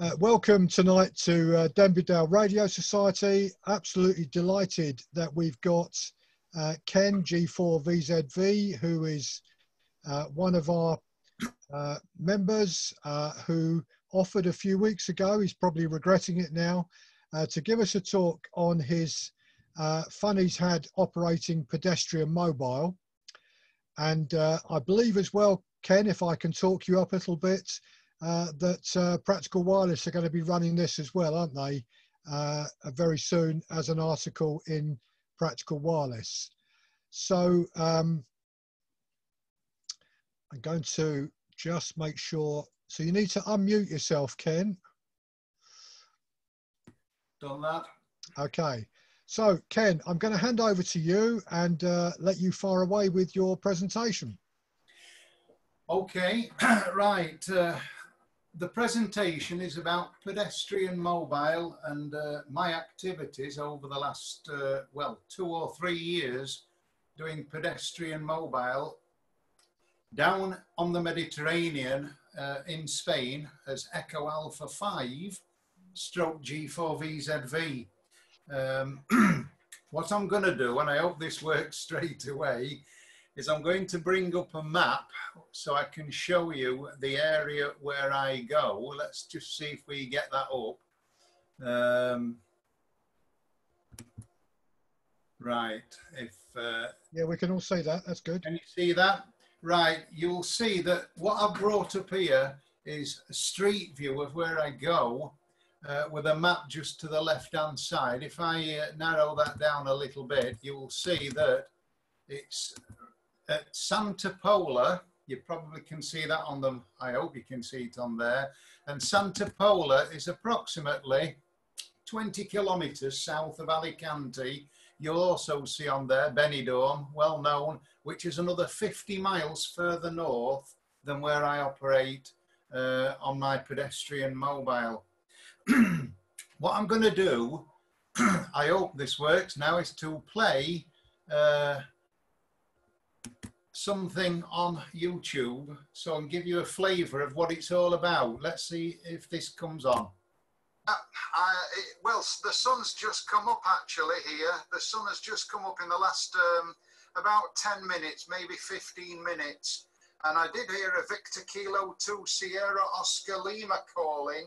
Uh, welcome tonight to uh, Denby Radio Society. Absolutely delighted that we've got uh, Ken G4VZV, who is uh, one of our uh, members uh, who offered a few weeks ago, he's probably regretting it now, to give us a talk on his fun he's had operating pedestrian mobile. And I believe as well, Ken, if I can talk you up a little bit, that uh, Practical Wireless are going to be running this as well, aren't they? Uh, very soon as an article in Practical Wireless. So um, I'm going to just make sure. So you need to unmute yourself, Ken. Done that. Okay. So Ken, I'm going to hand over to you and uh, let you fire away with your presentation. Okay, right. Uh, the presentation is about pedestrian mobile and uh, my activities over the last, uh, well, two or three years doing pedestrian mobile down on the Mediterranean uh, in Spain as Echo Alpha 5 stroke G4VZV. Um, what I'm going to do, and I hope this works straight away, is I'm going to bring up a map so I can show you the area where I go. Let's just see if we get that up. Um, right, if... Uh, yeah, we can all see that, that's good. Can you see that? Right, you'll see that what I've brought up here is a street view of where I go uh, with a map just to the left hand side. If I uh, narrow that down a little bit, you will see that it's at Santa Pola, you probably can see that on them. I hope you can see it on there. And Santa Pola is approximately 20 kilometres south of Alicante. You'll also see on there Benidorm, well known, which is another 50 miles further north than where I operate uh, on my pedestrian mobile. what I'm going to do, I hope this works now, is to play uh, something on YouTube so I'll give you a flavour of what it's all about. Let's see if this comes on. Uh, it, well, the sun's just come up actually here. The sun has just come up in the last um, about 10 minutes, maybe 15 minutes. And I did hear a Victor Kilo 2 Sierra Oscar Lima calling.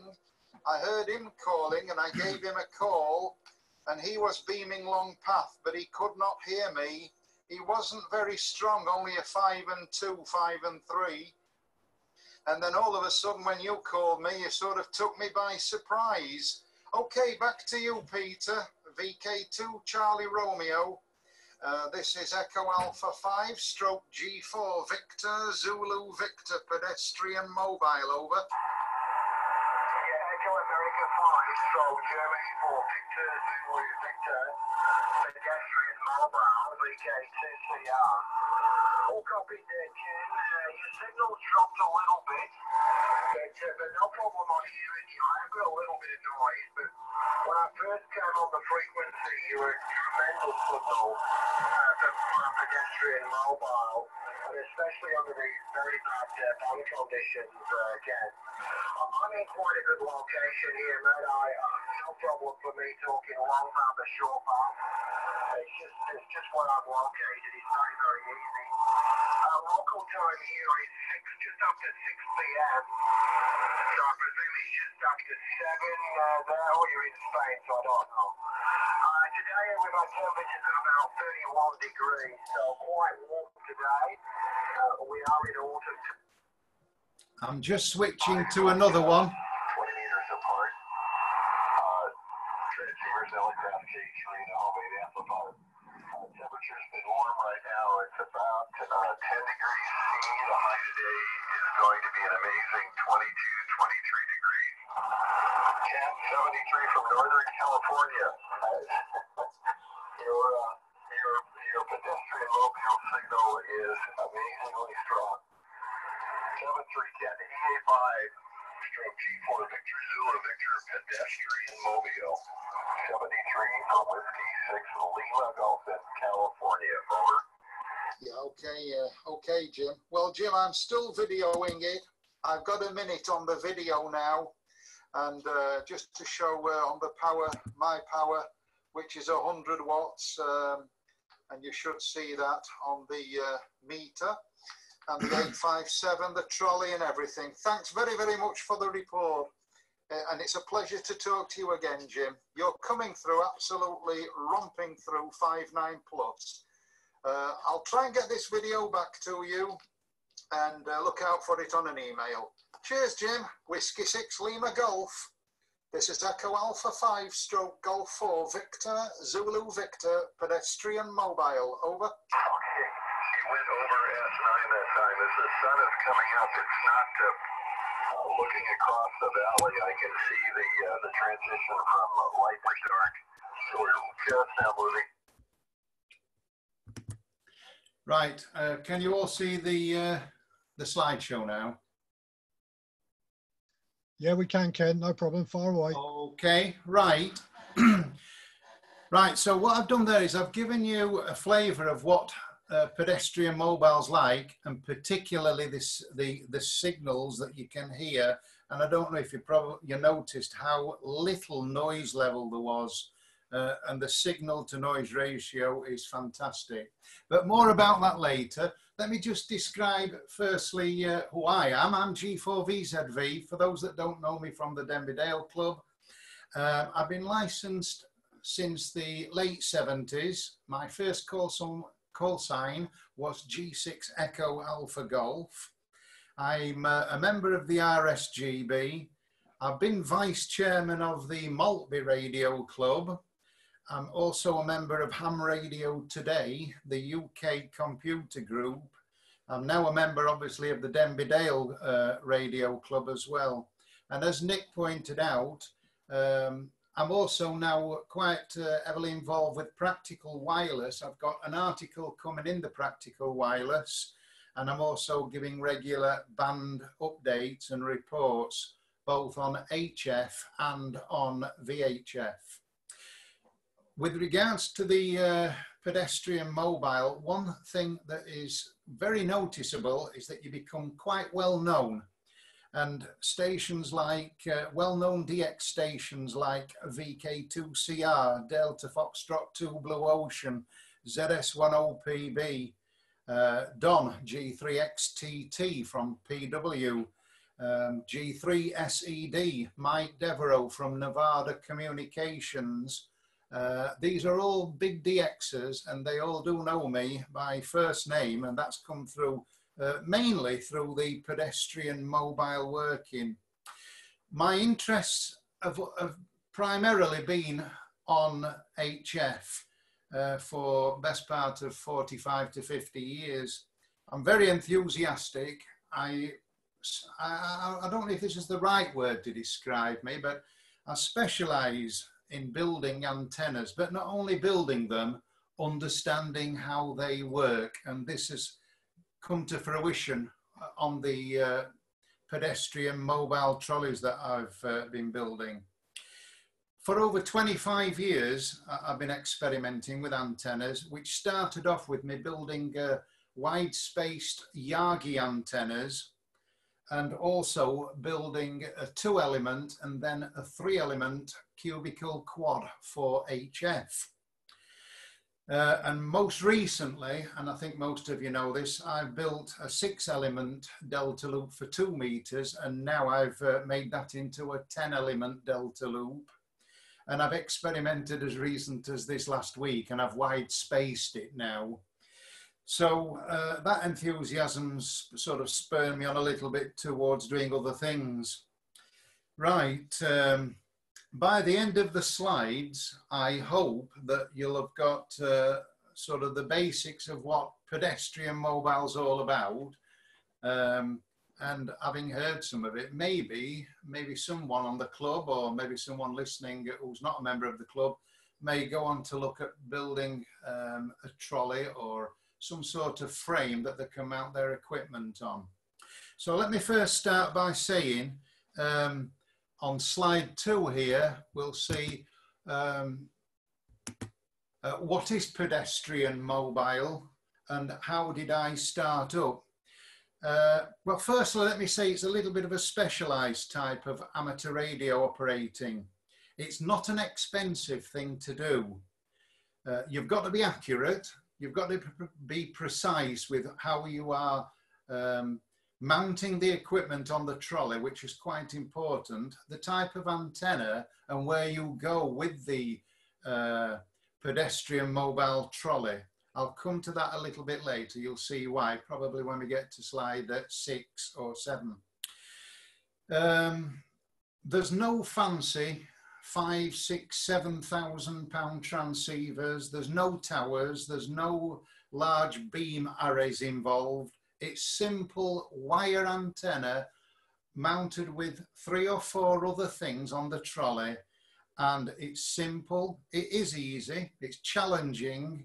I heard him calling and I gave him a call and he was beaming long path, but he could not hear me he wasn't very strong, only a five and two, five and three. And then all of a sudden, when you called me, you sort of took me by surprise. Okay, back to you, Peter. VK2 Charlie Romeo. Uh, this is Echo Alpha 5 stroke G4 Victor Zulu Victor pedestrian mobile over. Yeah, Echo America 5 stroke Germany 4 Victor pedestrian mobile. VK2CR. All copied there, Ken. Uh, your signal's dropped a little bit, but, uh, but no problem on hearing you. I've got a little bit of noise, but when I first came on the frequency, you were a tremendous signal uh, for pedestrian mobile, especially under these very bad uh, band conditions, uh, Ken. I'm in quite a good location here, mate. I, uh, no problem for me talking long about the short path. It's just, it's just where I'm located. It's very, very easy. Uh, local time here is 6, just after 6 p.m. So I presume it's just after 7 uh, there, or you're in Spain, so I don't know. We've had temperatures of about 31 degrees, so quite warm today. Uh, we are in autumn. I'm just switching to another one. 20 meters apart. Uh, transceivers, Elecraft K3 and Elevate amplifier. Uh, temperature's been warm right now. It's about uh, 10 degrees C. The high today is going to be an amazing 22, 23 degrees. Ken 73 from Northern California. your, uh, your, your pedestrian mobile signal is amazingly strong. 737 EA5 stroke G4 Victor Zulu Victor pedestrian mobile. 73 for Whiskey 6 Lima Golf in California. Over. Yeah, okay, uh, okay, Jim. Well, Jim, I'm still videoing it. I've got a minute on the video now. And uh, just to show uh, on the power, my power, which is 100 watts, um, and you should see that on the uh, meter and the 857, the trolley and everything. Thanks very, very much for the report. Uh, and it's a pleasure to talk to you again, Jim. You're coming through absolutely romping through 5.9 plus. Uh, I'll try and get this video back to you and uh, look out for it on an email. Cheers, Jim. Whiskey 6 Lima Golf. This is Echo Alpha 5 stroke Golf 4 Victor Zulu Victor pedestrian mobile. Over. Okay, he went over S9 that time. As the sun is coming up, it's not uh, looking across the valley. I can see the uh, the transition from light to dark. So we're just now moving. Right. Uh, can you all see the uh, the slideshow now? Yeah, we can, Ken. No problem. Far away. Okay. Right. right. So what I've done there is I've given you a flavour of what uh, pedestrian mobiles like, and particularly this the the signals that you can hear. And I don't know if you probably you noticed how little noise level there was uh, and the signal to noise ratio is fantastic. But more about that later. Let me just describe firstly uh, who I am. I'm G4VZV. For those that don't know me from the Denby Dale Club, uh, I've been licensed since the late 70s. My first call, call sign was G6 Echo Alpha Golf. I'm uh, a member of the RSGB. I've been vice chairman of the Maltby Radio Club. I'm also a member of Ham Radio Today, the UK computer group. I'm now a member, obviously, of the Denby Dale uh, Radio Club as well. And as Nick pointed out, um, I'm also now quite uh, heavily involved with Practical Wireless. I've got an article coming in the Practical Wireless, and I'm also giving regular band updates and reports, both on HF and on VHF. With regards to the uh, pedestrian mobile, one thing that is very noticeable is that you become quite well known. And stations like, uh, well known DX stations like VK2CR, Delta Foxtrot 2 Blue Ocean, ZS10PB, uh, Don G3XTT from PW, um, G3SED, Mike Devereux from Nevada Communications, uh, these are all big DXs and they all do know me by first name and that's come through uh, mainly through the pedestrian mobile working. My interests have, have primarily been on HF uh, for best part of 45 to 50 years. I'm very enthusiastic. I, I, I don't know if this is the right word to describe me, but I specialize in building antennas, but not only building them, understanding how they work. And this has come to fruition on the uh, pedestrian mobile trolleys that I've uh, been building. For over 25 years, I've been experimenting with antennas, which started off with me building uh, wide-spaced Yagi antennas and also building a two element and then a three cubical quad for HF. Uh, and most recently, and I think most of you know this, I've built a six element delta loop for two meters and now I've uh, made that into a 10 element delta loop. And I've experimented as recent as this last week and I've wide spaced it now. So uh, that enthusiasm sort of spurred me on a little bit towards doing other things. Right, um, by the end of the slides, I hope that you'll have got uh, sort of the basics of what pedestrian mobile's all about. Um, and having heard some of it, maybe, maybe someone on the club or maybe someone listening who's not a member of the club may go on to look at building um, a trolley or some sort of frame that they can mount their equipment on. So let me first start by saying um, on slide two here, we'll see um, uh, what is pedestrian mobile and how did I start up? Uh, well, firstly, let me say it's a little bit of a specialised type of amateur radio operating. It's not an expensive thing to do. Uh, you've got to be accurate. You've got to be precise with how you are um, mounting the equipment on the trolley, which is quite important. The type of antenna and where you go with the uh, pedestrian mobile trolley. I'll come to that a little bit later. You'll see why, probably when we get to slide six or seven. Um, there's no fancy five, six, seven thousand pound transceivers. There's no towers. There's no large beam arrays involved. It's simple wire antenna mounted with three or four other things on the trolley. And it's simple. It is easy. It's challenging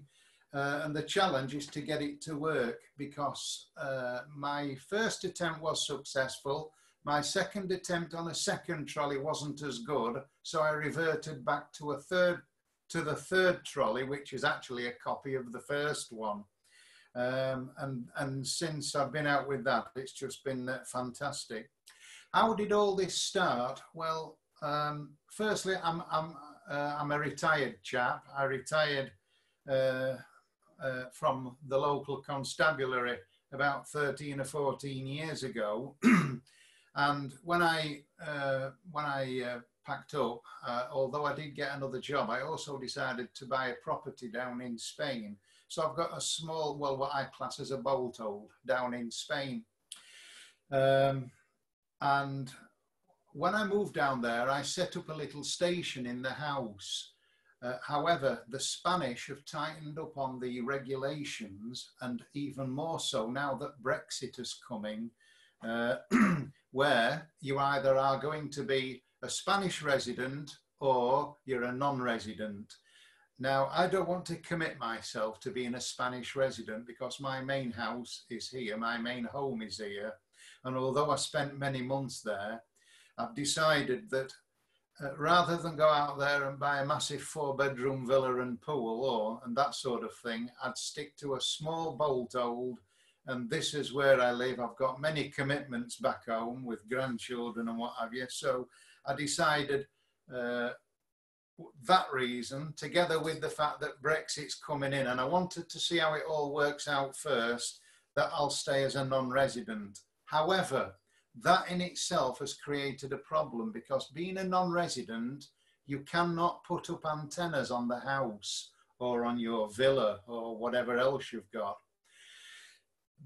uh, and the challenge is to get it to work because uh, my first attempt was successful. My second attempt on a second trolley wasn't as good, so I reverted back to a third to the third trolley, which is actually a copy of the first one. Um, and and since I've been out with that, it's just been uh, fantastic. How did all this start? Well, um, firstly, I'm I'm uh, I'm a retired chap. I retired uh, uh, from the local constabulary about 13 or 14 years ago. and when I, uh, when I uh, packed up, although I did get another job, I also decided to buy a property down in Spain. So I've got a small, well, what I class as a bolthold down in Spain. Um, and when I moved down there, I set up a little station in the house uh, however, the Spanish have tightened up on the regulations, and even more so now that Brexit is coming, uh, where you either are going to be a Spanish resident or you're a non resident. Now, I don't want to commit myself to being a Spanish resident because my main house is here, my main home is here. And although I spent many months there, I've decided that uh, rather than go out there and buy a massive four bedroom villa and pool or and that sort of thing, I'd stick to a small bolthold. And this is where I live. I've got many commitments back home with grandchildren and what have you. So I decided uh, that reason, together with the fact that Brexit's coming in, and I wanted to see how it all works out first, that I'll stay as a non resident. However, that in itself has created a problem because being a non-resident, you cannot put up antennas on the house or on your villa or whatever else you've got.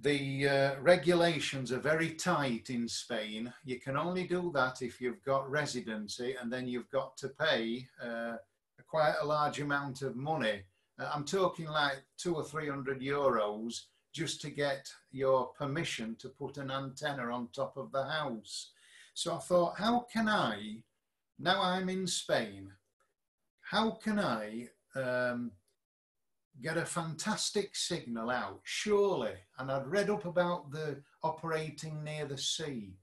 The uh, regulations are very tight in Spain. You can only do that if you've got residency and then you've got to pay uh, quite a large amount of money. Uh, I'm talking like two or three hundred euros just to get your permission to put an antenna on top of the house. So I thought, how can I, now I'm in Spain, how can I um, get a fantastic signal out? Surely, and I'd read up about the operating near the sea.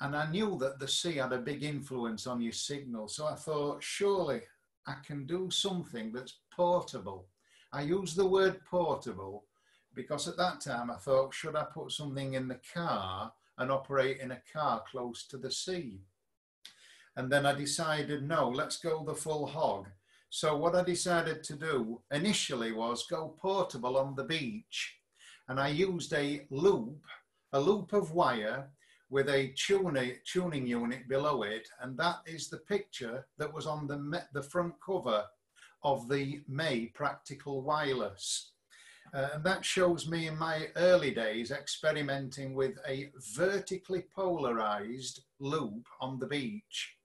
And I knew that the sea had a big influence on your signal. So I thought, surely I can do something that's portable. I use the word portable because at that time I thought, should I put something in the car and operate in a car close to the sea? And then I decided, no, let's go the full hog. So what I decided to do initially was go portable on the beach. And I used a loop, a loop of wire with a tuning, tuning unit below it. And that is the picture that was on the, the front cover of the May Practical Wireless. Uh, and that shows me in my early days experimenting with a vertically polarized loop on the beach,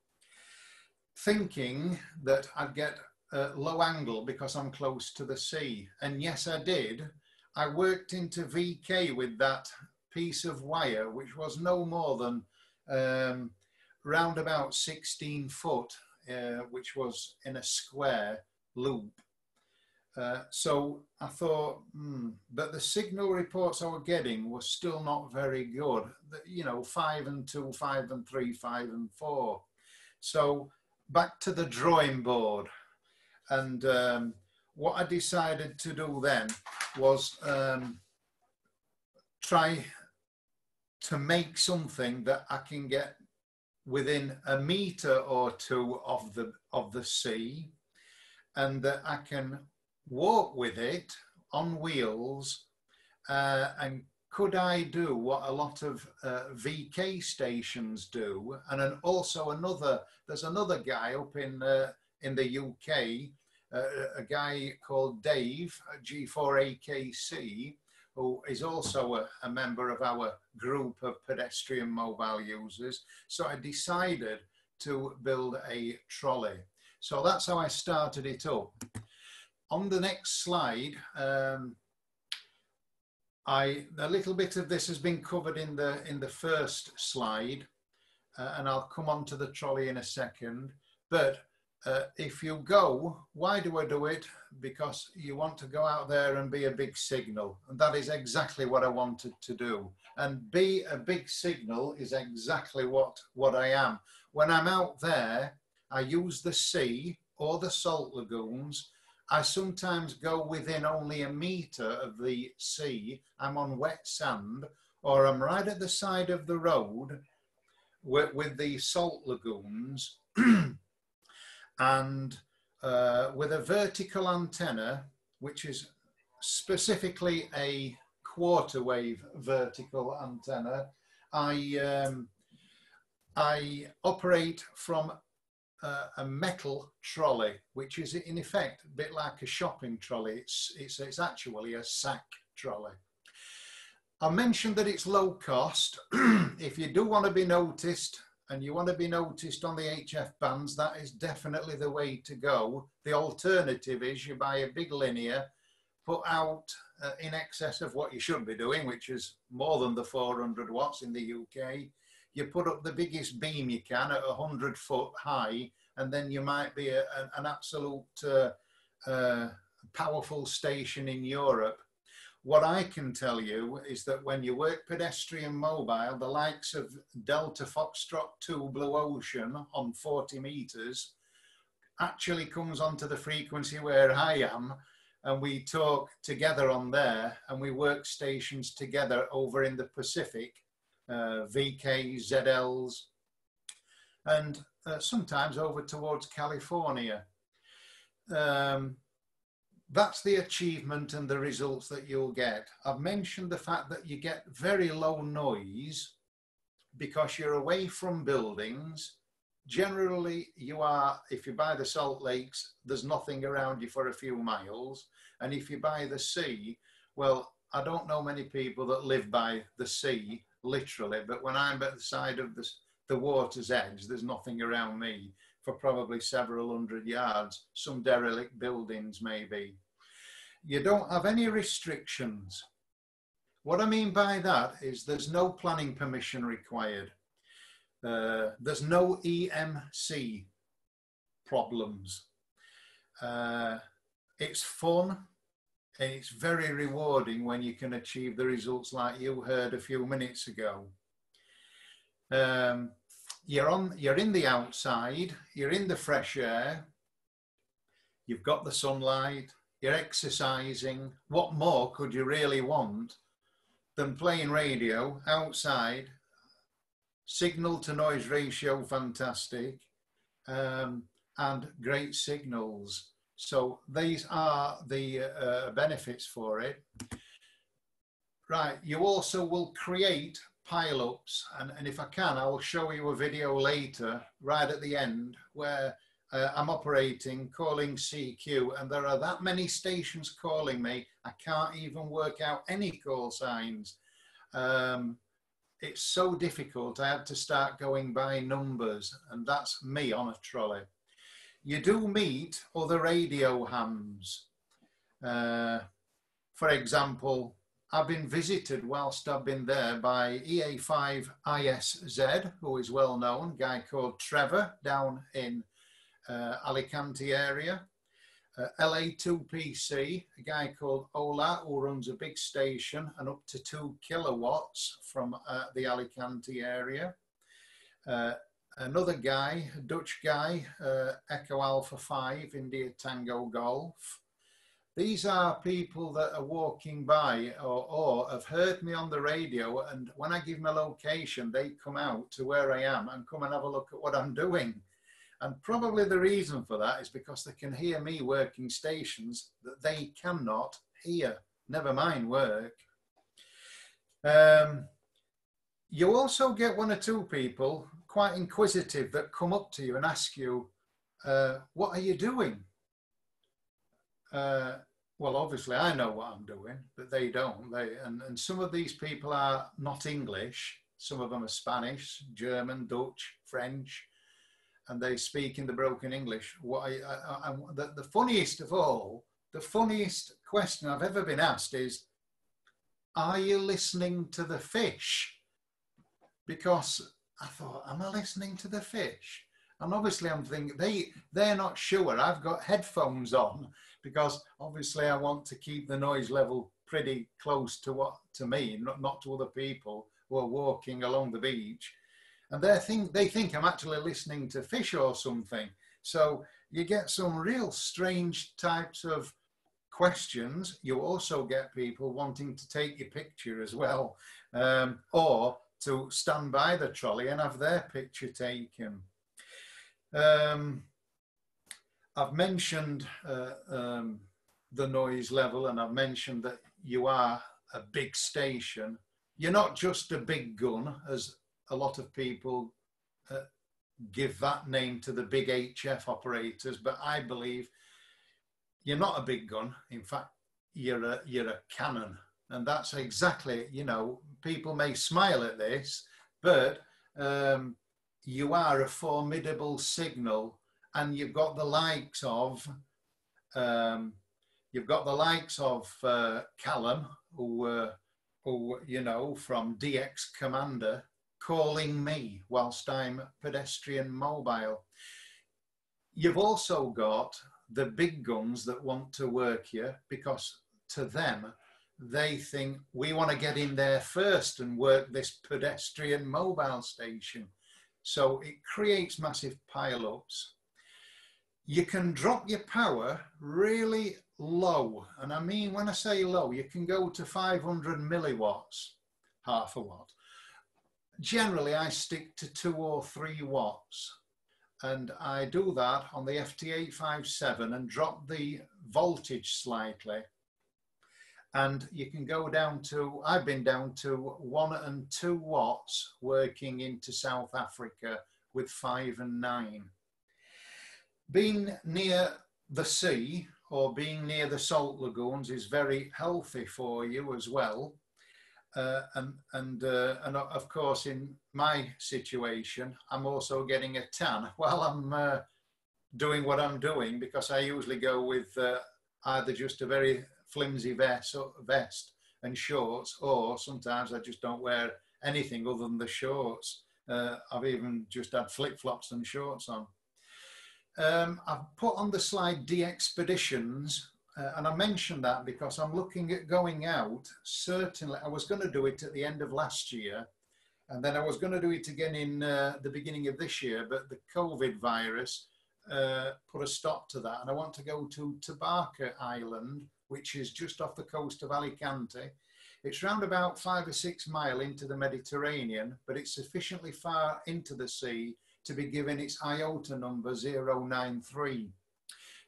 thinking that I'd get a low angle because I'm close to the sea. And yes, I did. I worked into VK with that piece of wire, which was no more than um, round about 16 foot, uh, which was in a square loop. Uh, so I thought, hmm, but the signal reports I were getting were still not very good. You know, five and two, five and three, five and four. So back to the drawing board. And um, what I decided to do then was um, try to make something that I can get within a meter or two of the of the sea and that I can walk with it on wheels uh, and could I do what a lot of uh, VK stations do and then also another there's another guy up in uh, in the UK a guy called Dave G4AKC who is also a, a, member of our group of pedestrian mobile users. So I decided to build a trolley. So that's how I started it up. On the next slide, um, I, a little bit of this has been covered in the, in the first slide, uh, and I'll come on to the trolley in a second. But uh, if you go, why do I do it? Because you want to go out there and be a big signal. And that is exactly what I wanted to do. And be a big signal is exactly what, what I am. When I'm out there, I use the sea or the salt lagoons. I sometimes go within only a meter of the sea. I'm on wet sand or I'm right at the side of the road with, with the salt lagoons. and uh, with a vertical antenna, which is specifically a quarter wave vertical antenna, I, um, I operate from uh, a metal trolley, which is in effect a bit like a shopping trolley. It's, it's, it's actually a sack trolley. I mentioned that it's low cost. if you do want to be noticed, and you want to be noticed on the HF bands, that is definitely the way to go. The alternative is you buy a big linear, put out uh, in excess of what you should be doing, which is more than the 400 watts in the UK. You put up the biggest beam you can at 100 foot high, and then you might be a, a, an absolute uh, uh, powerful station in Europe what I can tell you is that when you work pedestrian mobile, the likes of Delta Foxtrot 2 Blue Ocean on 40 meters actually comes onto the frequency where I am and we talk together on there and we work stations together over in the Pacific, uh, VK, ZLs, and uh, sometimes over towards California. Um, that's the achievement and the results that you'll get. I've mentioned the fact that you get very low noise because you're away from buildings. Generally, you are, if you by the Salt Lakes, there's nothing around you for a few miles. And if you by the sea, well, I don't know many people that live by the sea, literally, but when I'm at the side of the, the water's edge, there's nothing around me for probably several hundred yards, some derelict buildings maybe. You don't have any restrictions. What I mean by that is there's no planning permission required. Uh, there's no EMC problems. Uh, it's fun and it's very rewarding when you can achieve the results like you heard a few minutes ago. Um, you're on you're in the outside you're in the fresh air you've got the sunlight you're exercising. What more could you really want than playing radio outside? Signal to noise ratio fantastic um, and great signals. So these are the uh, benefits for it. Right you also will create pile-ups and, and if I can I will show you a video later right at the end where uh, I'm operating calling CQ and there are that many stations calling me. I can't even work out any call signs. Um, it's so difficult I had to start going by numbers and that's me on a trolley. You do meet other radio hams uh, for example I've been visited whilst I've been there by EA5ISZ, who is well known, guy called Trevor down in uh, Alicante area. Uh, LA2PC, a guy called Ola, who runs a big station and up to two kilowatts from uh, the Alicante area. Uh, another guy, a Dutch guy, uh, Echo Alpha 5, India Tango Golf These are people that are walking by or, or have heard me on the radio, and when I give them a location, they come out to where I am and come and have a look at what I'm doing. And probably the reason for that is because they can hear me working stations that they cannot hear, never mind work. Um, you also get one or two people quite inquisitive that come up to you and ask you, uh, What are you doing? Uh, well, obviously, I know what I'm doing, but they don't. They, and, and some of these people are not English, some of them are Spanish, German, Dutch, French, and they speak in the broken English. What I, I, I, the, the funniest of all, the funniest question I've ever been asked is, Are you listening to the fish? Because I thought, Am I listening to the fish? And obviously, I'm thinking they they're not sure. I've got headphones on because obviously I want to keep the noise level pretty close to what to me, not not to other people who are walking along the beach. And they think they think I'm actually listening to fish or something. So you get some real strange types of questions. You also get people wanting to take your picture as well, um, or to stand by the trolley and have their picture taken. Um, I've mentioned uh, um, the noise level and I've mentioned that you are a big station. You're not just a big gun, as a lot of people uh, give that name to the big HF operators, but I believe you're not a big gun. In fact, you're a, you're a cannon. And that's exactly, you know, people may smile at this, but um, you are a formidable signal and you've got the likes of um, you've got the likes of uh, Callum who uh, who you know from DX Commander calling me whilst I'm pedestrian mobile you've also got the big guns that want to work here because to them they think we want to get in there first and work this pedestrian mobile station so it creates massive pile-ups. You can drop your power really low. And I mean, when I say low, you can go to 500 milliwatts, half a watt. Generally, I stick to two or three watts. And I do that on the FT857 and drop the voltage slightly and you can go down to i've been down to one and two watts working into south africa with five and nine being near the sea or being near the salt lagoons is very healthy for you as well uh, and and uh, and of course in my situation i'm also getting a tan while i'm uh, doing what i'm doing because i usually go with uh, either just a very flimsy vest, or vest and shorts, or sometimes I just don't wear anything other than the shorts. Uh, I've even just had flip flops and shorts on. Um, I've put on the slide DXpeditions, uh, and I mentioned that because I'm looking at going out. Certainly, I was going to do it at the end of last year, and then I was going to do it again in uh, the beginning of this year, but the COVID virus uh, put a stop to that. And I want to go to Tabarca Island which is just off the coast of Alicante. It's round about five or six mile into the Mediterranean, but it's sufficiently far into the sea to be given its IOTA number 093.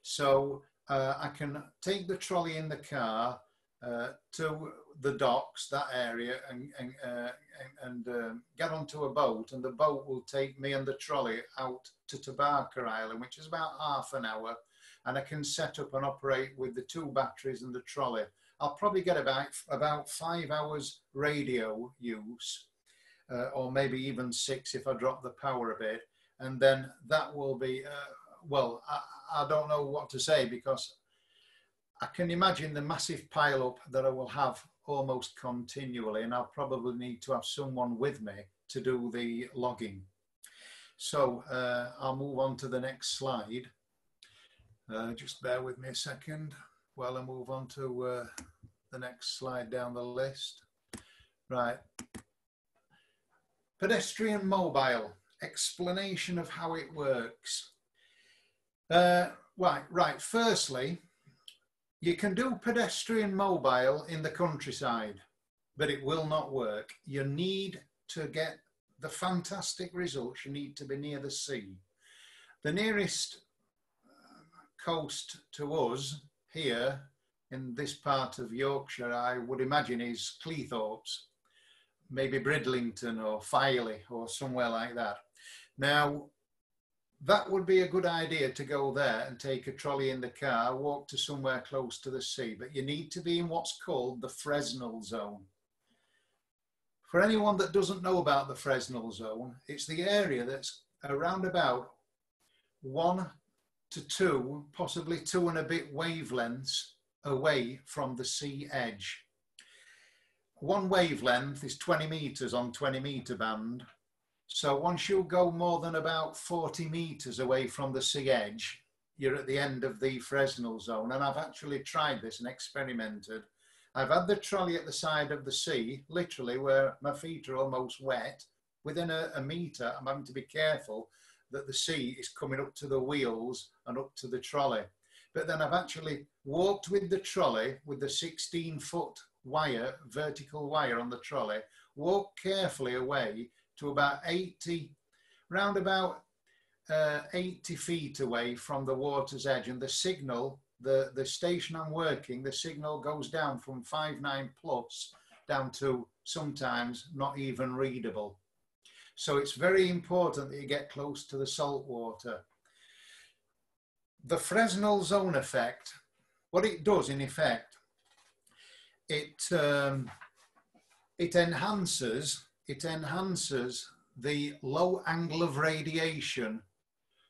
So uh, I can take the trolley in the car uh, to the docks, that area, and, and, uh, and uh, get onto a boat, and the boat will take me and the trolley out to Tabarca Island, which is about half an hour and I can set up and operate with the two batteries and the trolley. I'll probably get about, about five hours radio use, uh, or maybe even six if I drop the power a bit. And then that will be, uh, well, I, I don't know what to say because I can imagine the massive pile up that I will have almost continually, and I'll probably need to have someone with me to do the logging. So uh, I'll move on to the next slide. Uh, just bear with me a second while I move on to uh, the next slide down the list. Right. Pedestrian mobile, explanation of how it works. Uh, right, right. Firstly, You can do pedestrian mobile in the countryside, but it will not work. You need to get the fantastic results, you need to be near the sea. The nearest uh, coast to us here in this part of Yorkshire, I would imagine, is Cleethorpes, maybe Bridlington or Filey or somewhere like that. Now, that would be a good idea to go there and take a trolley in the car, walk to somewhere close to the sea, but you need to be in what's called the Fresnel zone. For anyone that doesn't know about the Fresnel zone, it's the area that's around about one to two, possibly two and a bit wavelengths away from the sea edge. One wavelength is 20 meters on 20 meter band. So once you go more than about 40 meters away from the sea edge, you're at the end of the Fresnel zone. And I've actually tried this and experimented. I've had the trolley at the side of the sea, literally where my feet are almost wet. Within a, a meter, I'm having to be careful that the sea is coming up to the wheels and up to the trolley. But then I've actually walked with the trolley with the 16 foot wire, vertical wire on the trolley, walked carefully away to about 80, round about uh, 80 feet away from the water's edge. And the signal, the, the station I'm working, the signal goes down from 5.9 plus down to sometimes not even readable. So it's very important that you get close to the salt water. The Fresnel zone effect, what it does in effect, it, um, it enhances, it enhances the low angle of radiation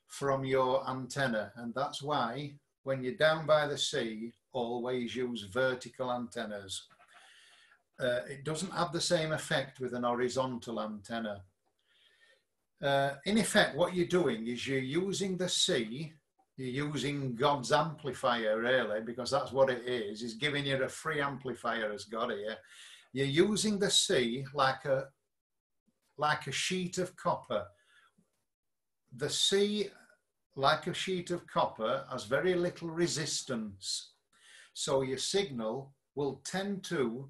from your antenna. And that's why when you're down by the sea, always use vertical antennas. Uh, it doesn't have the same effect with an horizontal antenna. Uh, in effect, what you're doing is you're using the sea, you're using God's amplifier, really, because that's what it is. He's giving you a free amplifier as God here. You're using the sea like a like a sheet of copper. The sea, like a sheet of copper, has very little resistance. So your signal will tend to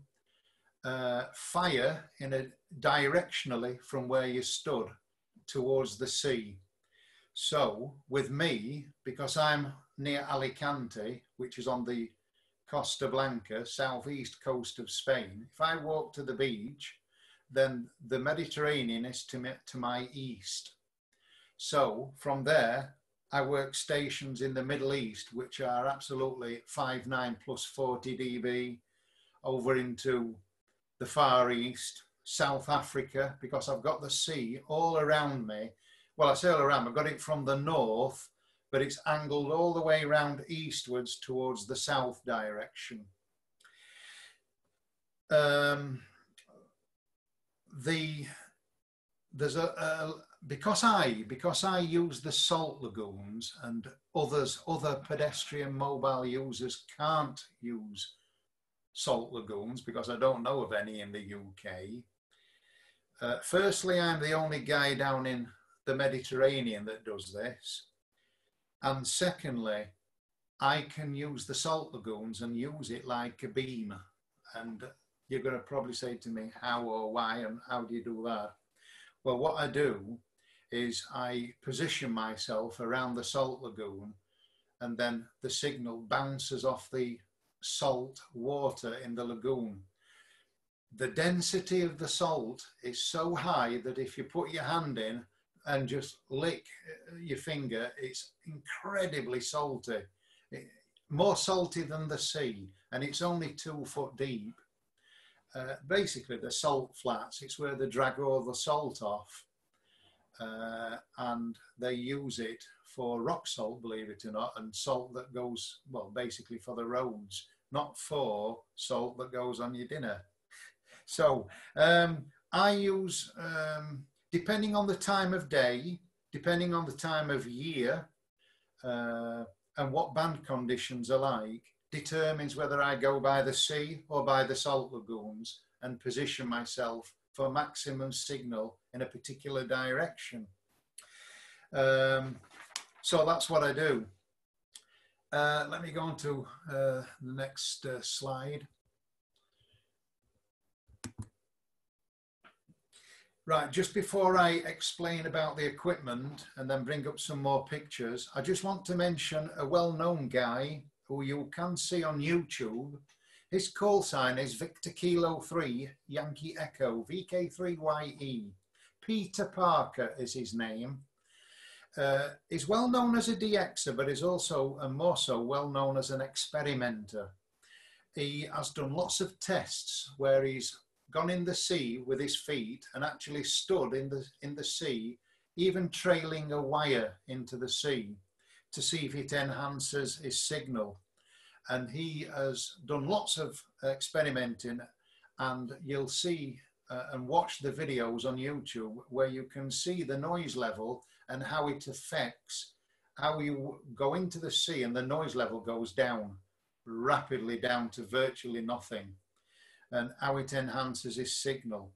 uh, fire in a directionally from where you stood towards the sea. So with me, because I'm near Alicante, which is on the Costa Blanca, southeast coast of Spain, if I walk to the beach, then the Mediterranean is to, me, to my east. So from there, I work stations in the Middle East, which are absolutely 5.9 plus 40 dB, over into the Far East, South Africa because I've got the sea all around me. Well, I say all around, I've got it from the north, but it's angled all the way around eastwards towards the south direction. Um, the there's a, a, because I because I use the salt lagoons and others other pedestrian mobile users can't use salt lagoons because I don't know of any in the UK. Uh, firstly, I'm the only guy down in the Mediterranean that does this. And secondly, I can use the salt lagoons and use it like a beam. And you're going to probably say to me, how or why and how do you do that? Well, what I do is I position myself around the salt lagoon and then the signal bounces off the salt water in the lagoon the density of the salt is so high that if you put your hand in and just lick uh, your finger, it's incredibly salty. It, more salty than the sea, and it's only two foot deep. Uh, basically, the salt flats, it's where they drag all the salt off. Uh, and they use it for rock salt, believe it or not, and salt that goes, well, basically for the roads, not for salt that goes on your dinner. So um, I use, um, depending on the time of day, depending on the time of year, uh, and what band conditions are like, determines whether I go by the sea or by the salt lagoons and position myself for maximum signal in a particular direction. Um, so that's what I do. Uh, let me go on to uh, the next uh, slide. Right, just before I explain about the equipment and then bring up some more pictures, I just want to mention a well-known guy who you can see on YouTube. His call sign is Victor Kilo 3 Yankee Echo VK3YE. Peter Parker is his name. Uh, he's well known as a DXer, but is also, and more so, well known as an experimenter. He has done lots of tests where he's gone in the sea with his feet and actually stood in the, in the sea, even trailing a wire into the sea to see if it enhances his signal. And he has done lots of experimenting and you'll see uh, and watch the videos on YouTube where you can see the noise level and how it affects how you go into the sea and the noise level goes down rapidly down to virtually nothing and how it enhances his signal.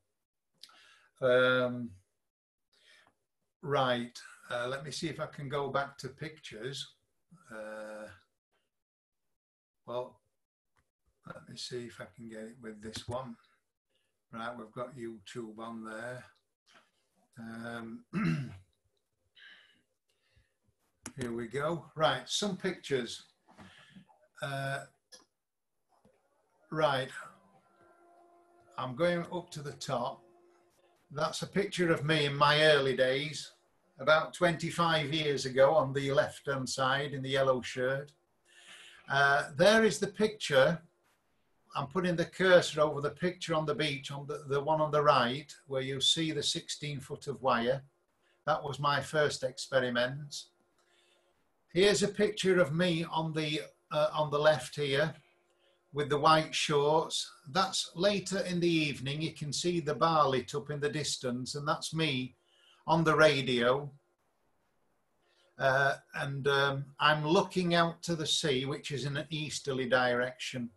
Um, right, uh, let me see if I can go back to pictures. Uh, well, let me see if I can get it with this one. Right, we've got YouTube on there. Um, here we go. Right, some pictures. Uh, right, I'm going up to the top. That's a picture of me in my early days, about 25 years ago on the left hand side in the yellow shirt. Uh, there is the picture. I'm putting the cursor over the picture on the beach, on the, the one on the right, where you see the 16 foot of wire. That was my first experiment. Here's a picture of me on the, uh, on the left here with the white shorts. That's later in the evening. You can see the bar lit up in the distance, and that's me on the radio. Uh, and um, I'm looking out to the sea, which is in an easterly direction.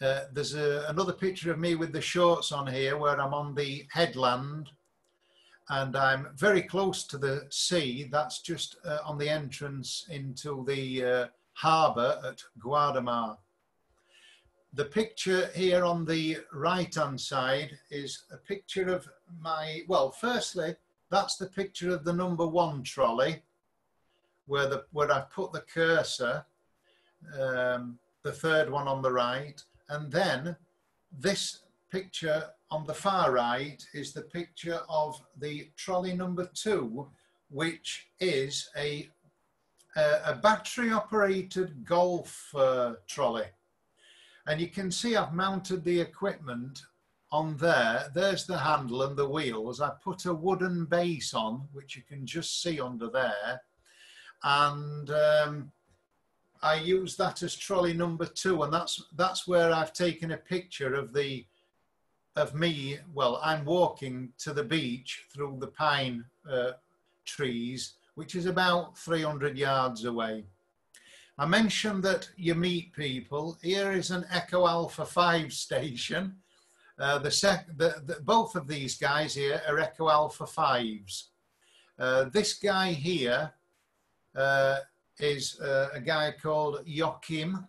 Uh, there's a, another picture of me with the shorts on here where I'm on the headland and I'm very close to the sea. That's just uh, on the entrance into the uh, harbour at Guardamar. the picture here on the right hand side is a picture of my, well, firstly, that's the picture of the number one trolley where, the, where I've put the cursor, um, the third one on the right. And then this picture on the far right is the picture of the trolley number two, which is a, a, a battery operated golf uh, trolley. And you can see I've mounted the equipment on there. There's the handle and the wheels. I put a wooden base on, which you can just see under there. And um, I use that as trolley number two. And that's, that's where I've taken a picture of the, of me. Well, I'm walking to the beach through the pine uh, trees, which is about 300 yards away. I mentioned that you meet people. Here is an Echo Alpha 5 station. Uh, the, sec the, the, both of these guys here are Echo Alpha 5s. Uh, this guy here uh, is uh, a guy called Joachim,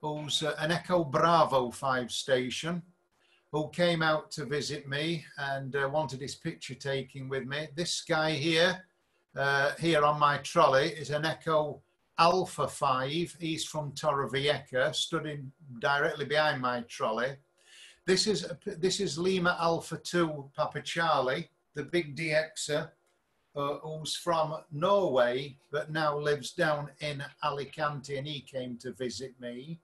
who's uh, an Echo Bravo 5 station, who came out to visit me and uh, wanted his picture taking with me. This guy here, here on my trolley, is an Echo Alpha 5. He's from Torrevieja, studying directly behind my trolley. This is, this is Lima Alpha 2 Papa Charlie, the big DXer, uh, who's from Norway, but now lives down in Alicante, and he came to visit me.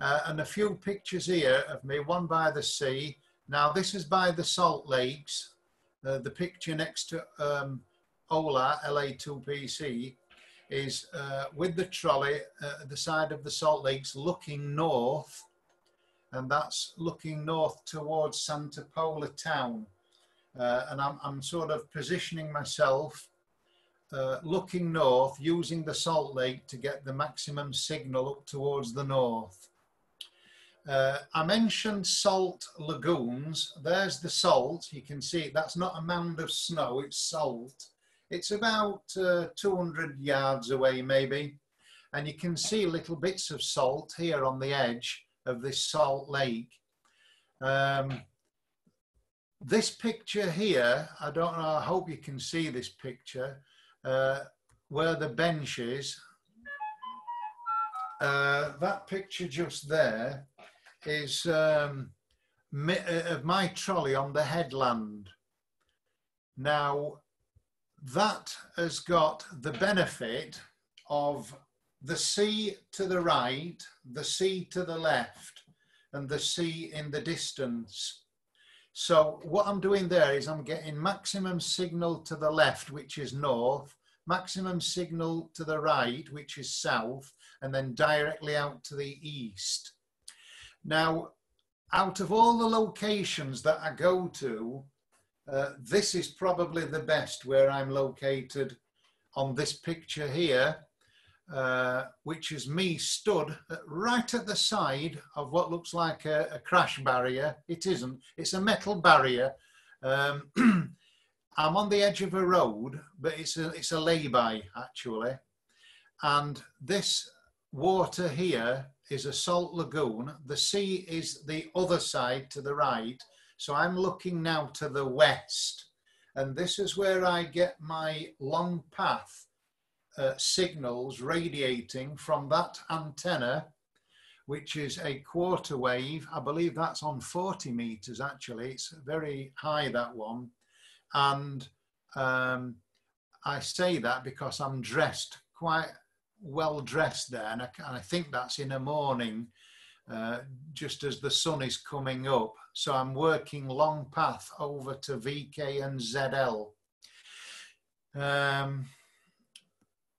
Uh, and a few pictures here of me, one by the sea. Now, this is by the Salt Lakes, uh, the picture next to um, Ola, LA2PC is uh, with the trolley uh, at the side of the Salt Lakes looking north, and that's looking north towards Santa Pola town. Uh, and I'm, I'm, sort of positioning myself uh, looking north using the Salt Lake to get the maximum signal up towards the north. Uh, I mentioned salt lagoons. There's the salt. You can see. That's not a mound of snow, it's salt. It's about uh, 200 yards away, maybe. And you can see little bits of salt here on the edge of this salt lake. Um, this picture here, I don't know, I hope you can see this picture, uh, where the bench is. Uh, that picture just there is um, uh, of my trolley on the headland. Now, that has got the benefit of the sea to the right, the sea to the left, and the sea in the distance. So what I'm doing there is I'm getting maximum signal to the left, which is north, maximum signal to the right, which is south, and then directly out to the east. Now, out of all the locations that I go to, uh, this is probably the best where I'm located on this picture here, uh, which is me stood right at the side of what looks like a, a crash barrier. It isn't, it's a metal barrier. Um, I'm on the edge of a road, but it's a, it's a lay-by actually. And this water here is a salt lagoon. The sea is the other side to the right. So I'm looking now to the west. And this is where I get my long path uh, signals radiating from that antenna, which is a quarter wave. I believe that's on 40 meters actually. It's very high, that one. And um, I say that because I'm dressed quite well dressed there, and I, and I think that's in the morning, uh, just as the sun is coming up. So I'm working long path over to VK and ZL. Um,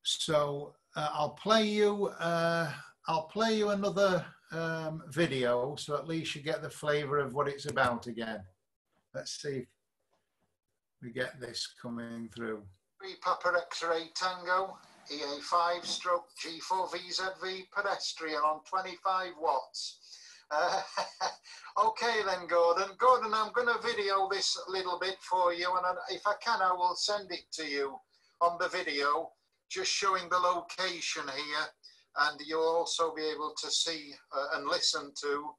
so uh, I'll play you. Uh, I'll play you another um, video, so at least you get the flavour of what it's about again. Let's see if we get this coming through. 3 Papa X-ray Tango. EA5 stroke G4VZV pedestrian on 25 watts. Uh, okay then, Gordon. Gordon, I'm going to video this a little bit for you, and if I can, I will send it to you on the video, just showing the location here, and you'll also be able to see uh, and listen to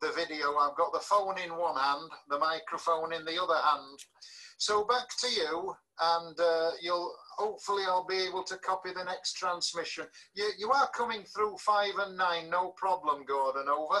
the video. I've got the phone in one hand, the microphone in the other hand. So back to you, and uh, you'll hopefully I'll be able to copy the next transmission. You, you are coming through five and nine, no problem, Gordon. Over.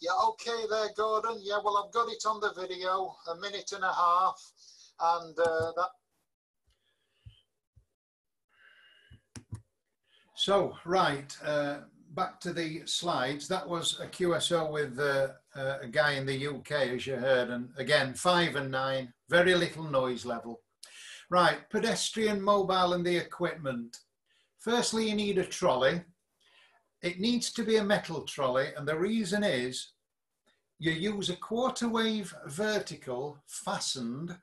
Yeah, okay there, Gordon. Yeah, well, I've got it on the video, a minute and a half, and uh, that. So, right, uh, back to the slides. That was a QSO with uh, uh, a guy in the UK, as you heard, and again, five and nine, very little noise level. Right, pedestrian, mobile, and the equipment. Firstly, you need a trolley. It needs to be a metal trolley, and the reason is you use a quarter wave vertical fastened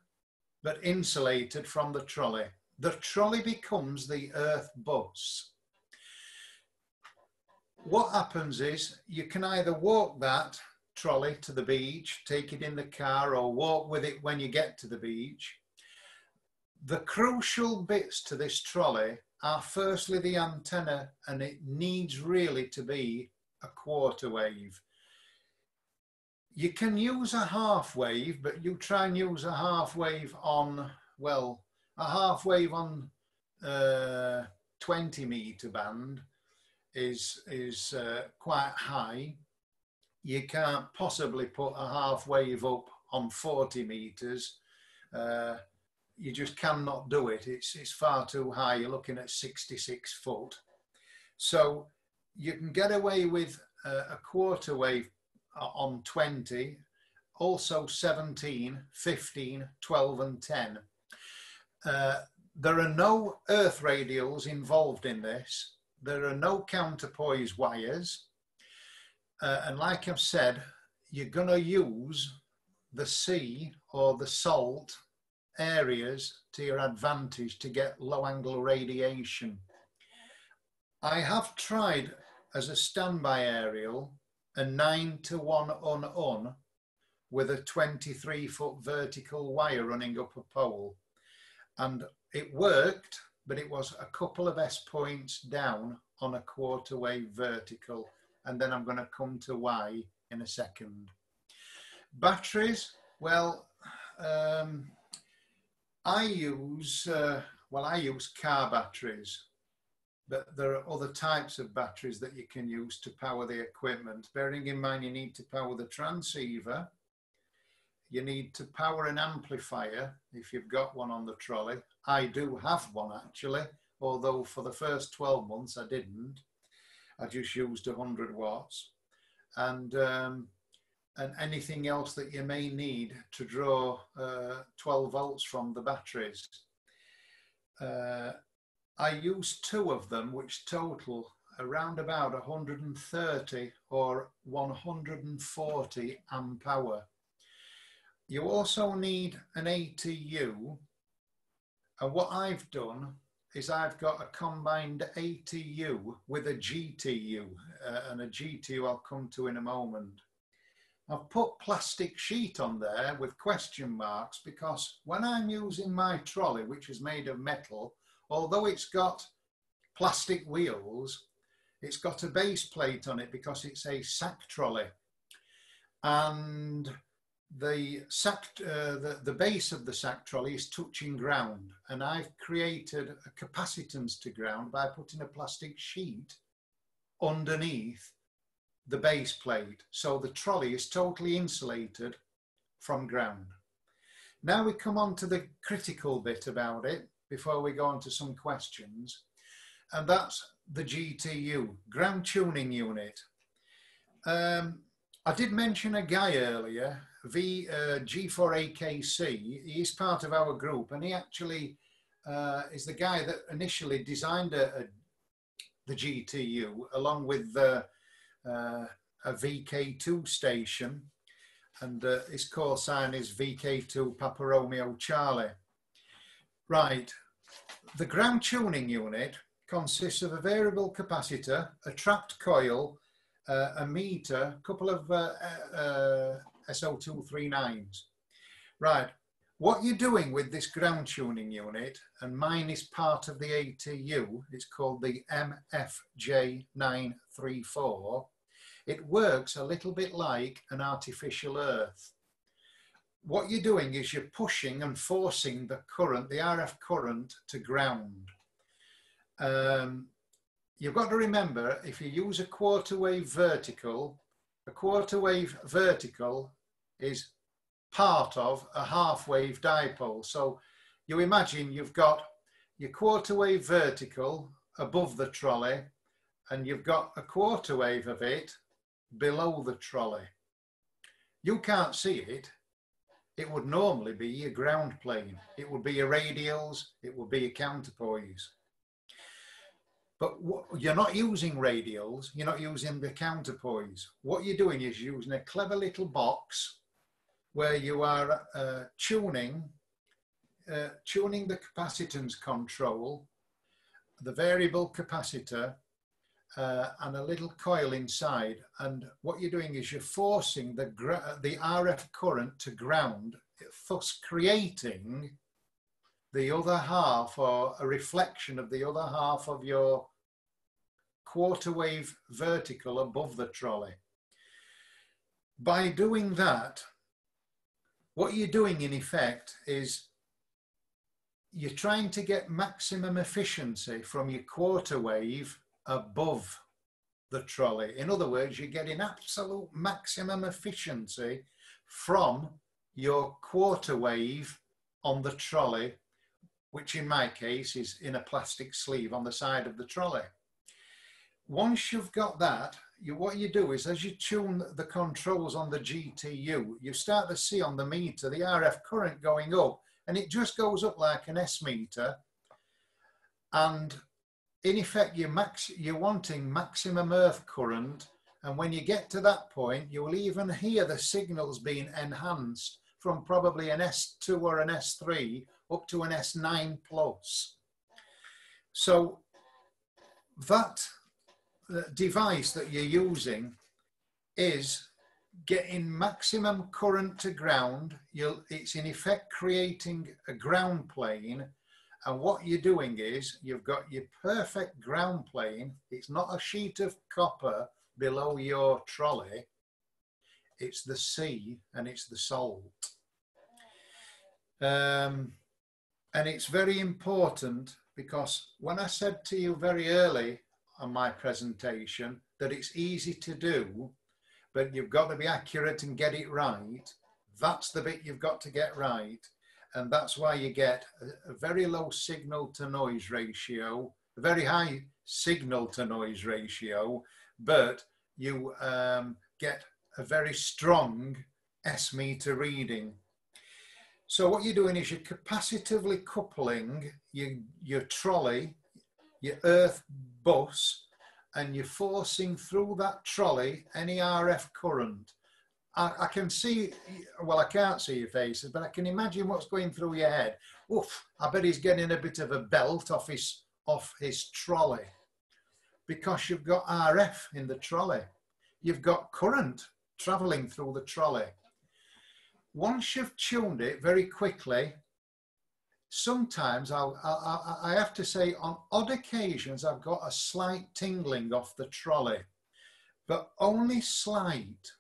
but insulated from the trolley. The trolley becomes the earth bus what happens is you can either walk that trolley to the beach, take it in the car, or walk with it when you get to the beach. The crucial bits to this trolley are firstly the antenna, and it needs really to be a quarter wave. You can use a half wave, but you try and use a half wave on, well, a half wave on uh, 20 meter band is, is uh, quite high. You can't possibly put a half wave up on 40 meters. Uh, you just cannot do it. It's, it's far too high. You're looking at 66 foot. So you can get away with a, a quarter wave on 20, also 17, 15, 12 and 10. Uh, there are no earth radials involved in this. There are no counterpoise wires. Uh, and like I've said, you're going to use the sea or the salt areas to your advantage to get low angle radiation. I have tried as a standby aerial a 9 to 1 on on with a 23 foot vertical wire running up a pole. And it worked, but it was a couple of S points down on a quarter wave vertical. And then I'm going to come to Y in a second. Batteries, well, um, I use, uh, well, I use car batteries, but there are other types of batteries that you can use to power the equipment. Bearing in mind, you need to power the transceiver, you need to power an amplifier if you've got one on the trolley. I do have one actually, although for the first 12 months I didn't. I just used 100 watts. And um, and anything else that you may need to draw uh, 12 volts from the batteries. Uh, I use two of them, which total around about 130 or 140 amp hour. You also need an ATU, and what I've done is I've got a combined ATU with a GTU, uh, and a GTU I'll come to in a moment. I've put plastic sheet on there with question marks because when I'm using my trolley, which is made of metal, although it's got plastic wheels, it's got a base plate on it because it's a sack trolley. And the sack, uh, the, the base of the sack trolley is touching ground. And I've created a capacitance to ground by putting a plastic sheet underneath the base plate. So the trolley is totally insulated from ground. Now we come on to the critical bit about it before we go on to some questions. And that's the GTU, ground tuning unit. Um, I did mention a guy earlier, V uh, G4AKC. He's part of our group and he actually uh, is the guy that initially designed a, a, the GTU along with the uh, a VK2 station, and uh, his call sign is VK2 Papa Romeo Charlie. Right, the ground tuning unit consists of a variable capacitor, a trapped coil, uh, a meter, a couple of uh, uh, SO239s. Right, what you're doing with this ground tuning unit, and mine is part of the ATU, it's called the MFJ934, it works a little bit like an artificial earth. What you're doing is you're pushing and forcing the current, the RF current to ground. Um, you've got to remember, if you use a quarter wave vertical, a quarter wave vertical is part of a half wave dipole. So you imagine you've got your quarter wave vertical above the trolley and you've got a quarter wave of it below the trolley. You can't see it. It would normally be your ground plane. It would be your radials. It would be your counterpoise. But you're not using radials. You're not using the counterpoise. What you're doing is using a clever little box where you are uh, tuning, uh, tuning the capacitance control, the variable capacitor, uh, and a little coil inside. And what you're doing is you're forcing the, the RF current to ground, thus creating the other half or a reflection of the other half of your quarter wave vertical above the trolley. By doing that, what you're doing in effect is you're trying to get maximum efficiency from your quarter wave above the trolley. In other words, you're getting absolute maximum efficiency from your quarter wave on the trolley, which in my case is in a plastic sleeve on the side of the trolley. once you've got that, you, what you do is as you tune the controls on the GTU, you start to see on the meter the RF current going up and it just goes up like an S meter. And in effect, you're, max, you're wanting maximum earth current. And when you get to that point, you will even hear the signals being enhanced from probably an S2 or an S3 up to an S9 plus. So that uh, device that you're using is getting maximum current to ground. You'll, it's in effect creating a ground plane. And what you're doing is you've got your perfect ground plane. It's not a sheet of copper below your trolley. It's the sea and it's the salt. Um, and it's very important because when I said to you very early on my presentation that it's easy to do, but you've got to be accurate and get it right. That's the bit you've got to get right. And that's why you get a, a very low signal to noise ratio, a very high signal to noise ratio, but you um, get a very strong S meter reading. So what you're doing is you're capacitively coupling your, your trolley, your earth bus, and you're forcing through that trolley any RF current. I, I, can see, well, I can't see your faces, but I can imagine what's going through your head. Oof, I bet he's getting a bit of a belt off his, off his trolley because you've got RF in the trolley. You've got current traveling through the trolley. Once you've tuned it very quickly, sometimes I'll, I, I have to say on odd occasions I've got a slight tingling off the trolley, but only slight,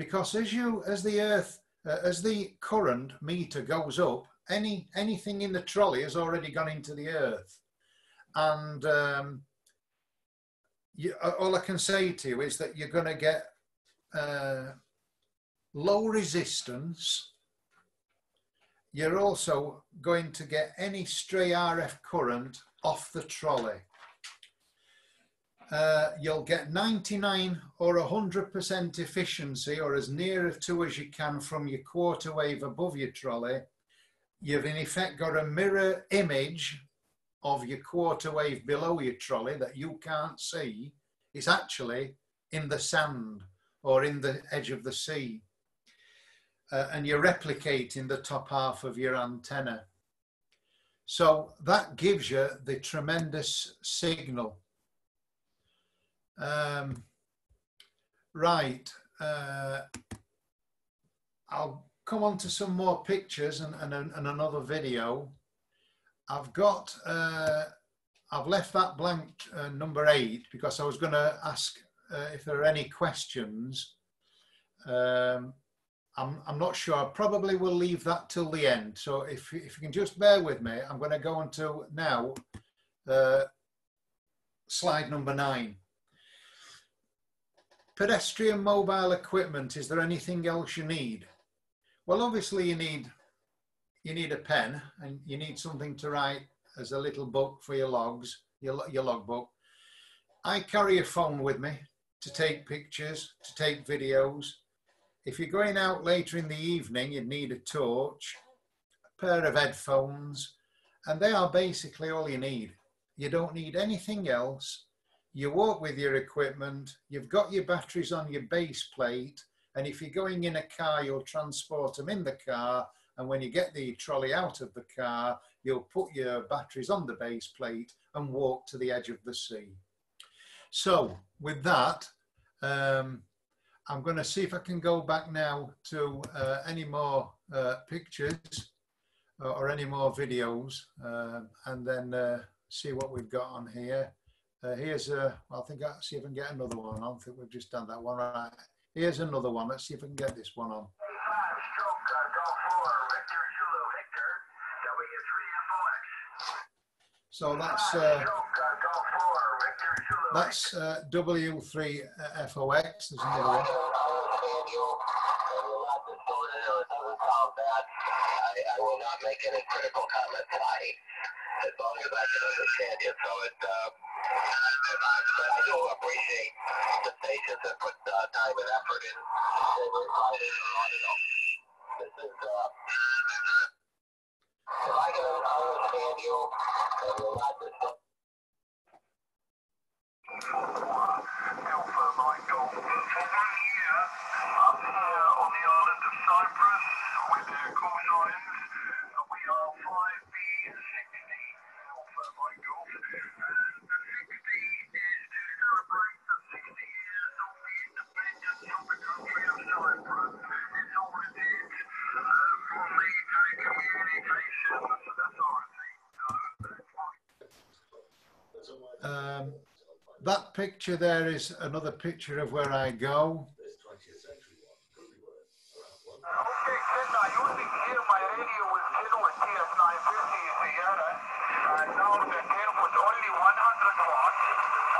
because as you as the earth uh, as the current meter goes up, any anything in the trolley has already gone into the earth, and um, you, all I can say to you is that you're going to get uh, low resistance you're also going to get any stray RF current off the trolley. Uh, you'll get 99 or 100% efficiency or as near to as you can from your quarter wave above your trolley. You've in effect got a mirror image of your quarter wave below your trolley that you can't see. It's actually in the sand or in the edge of the sea uh, and you're replicating the top half of your antenna. So that gives you the tremendous signal. Um, right, uh, I'll come on to some more pictures and, and, and another video. I've got, uh, I've left that blank uh, number eight because I was going to ask uh, if there are any questions. Um, I'm, I'm not sure. I probably will leave that till the end. So if, if you can just bear with me, I'm going to go on to now uh, slide number nine. Pedestrian mobile equipment, is there anything else you need? Well, obviously you need, you need a pen and you need something to write as a little book for your logs, your, your logbook. I carry a phone with me to take pictures, to take videos, if you're going out later in the evening, you'd need a torch, a pair of headphones, and they are basically all you need. You don't need anything else. You walk with your equipment, you've got your batteries on your base plate, and if you're going in a car, you'll transport them in the car, and when you get the trolley out of the car, you'll put your batteries on the base plate and walk to the edge of the sea. So with that, um, I'm going to see if I can go back now to uh, any more uh, pictures or, or, any more videos uh, and then uh, see what we've got on here. Uh, here's a, well, I think I'll see if I can get another one. I don't think we've just done that one right. Here's another one. Let's see if I can get this one on. So that's uh, that's uh, W3FOX. There's another one. I will not make any critical comment tonight, as long as I can understand you. So it's, uh, I do appreciate the stations that put uh, time and effort in. They were invited on, you know. Picture there is another picture of where I go. Okay, Ken, uh, using here my radio was 10 with TS950 Sierra, and now the 10 was only 100 watts.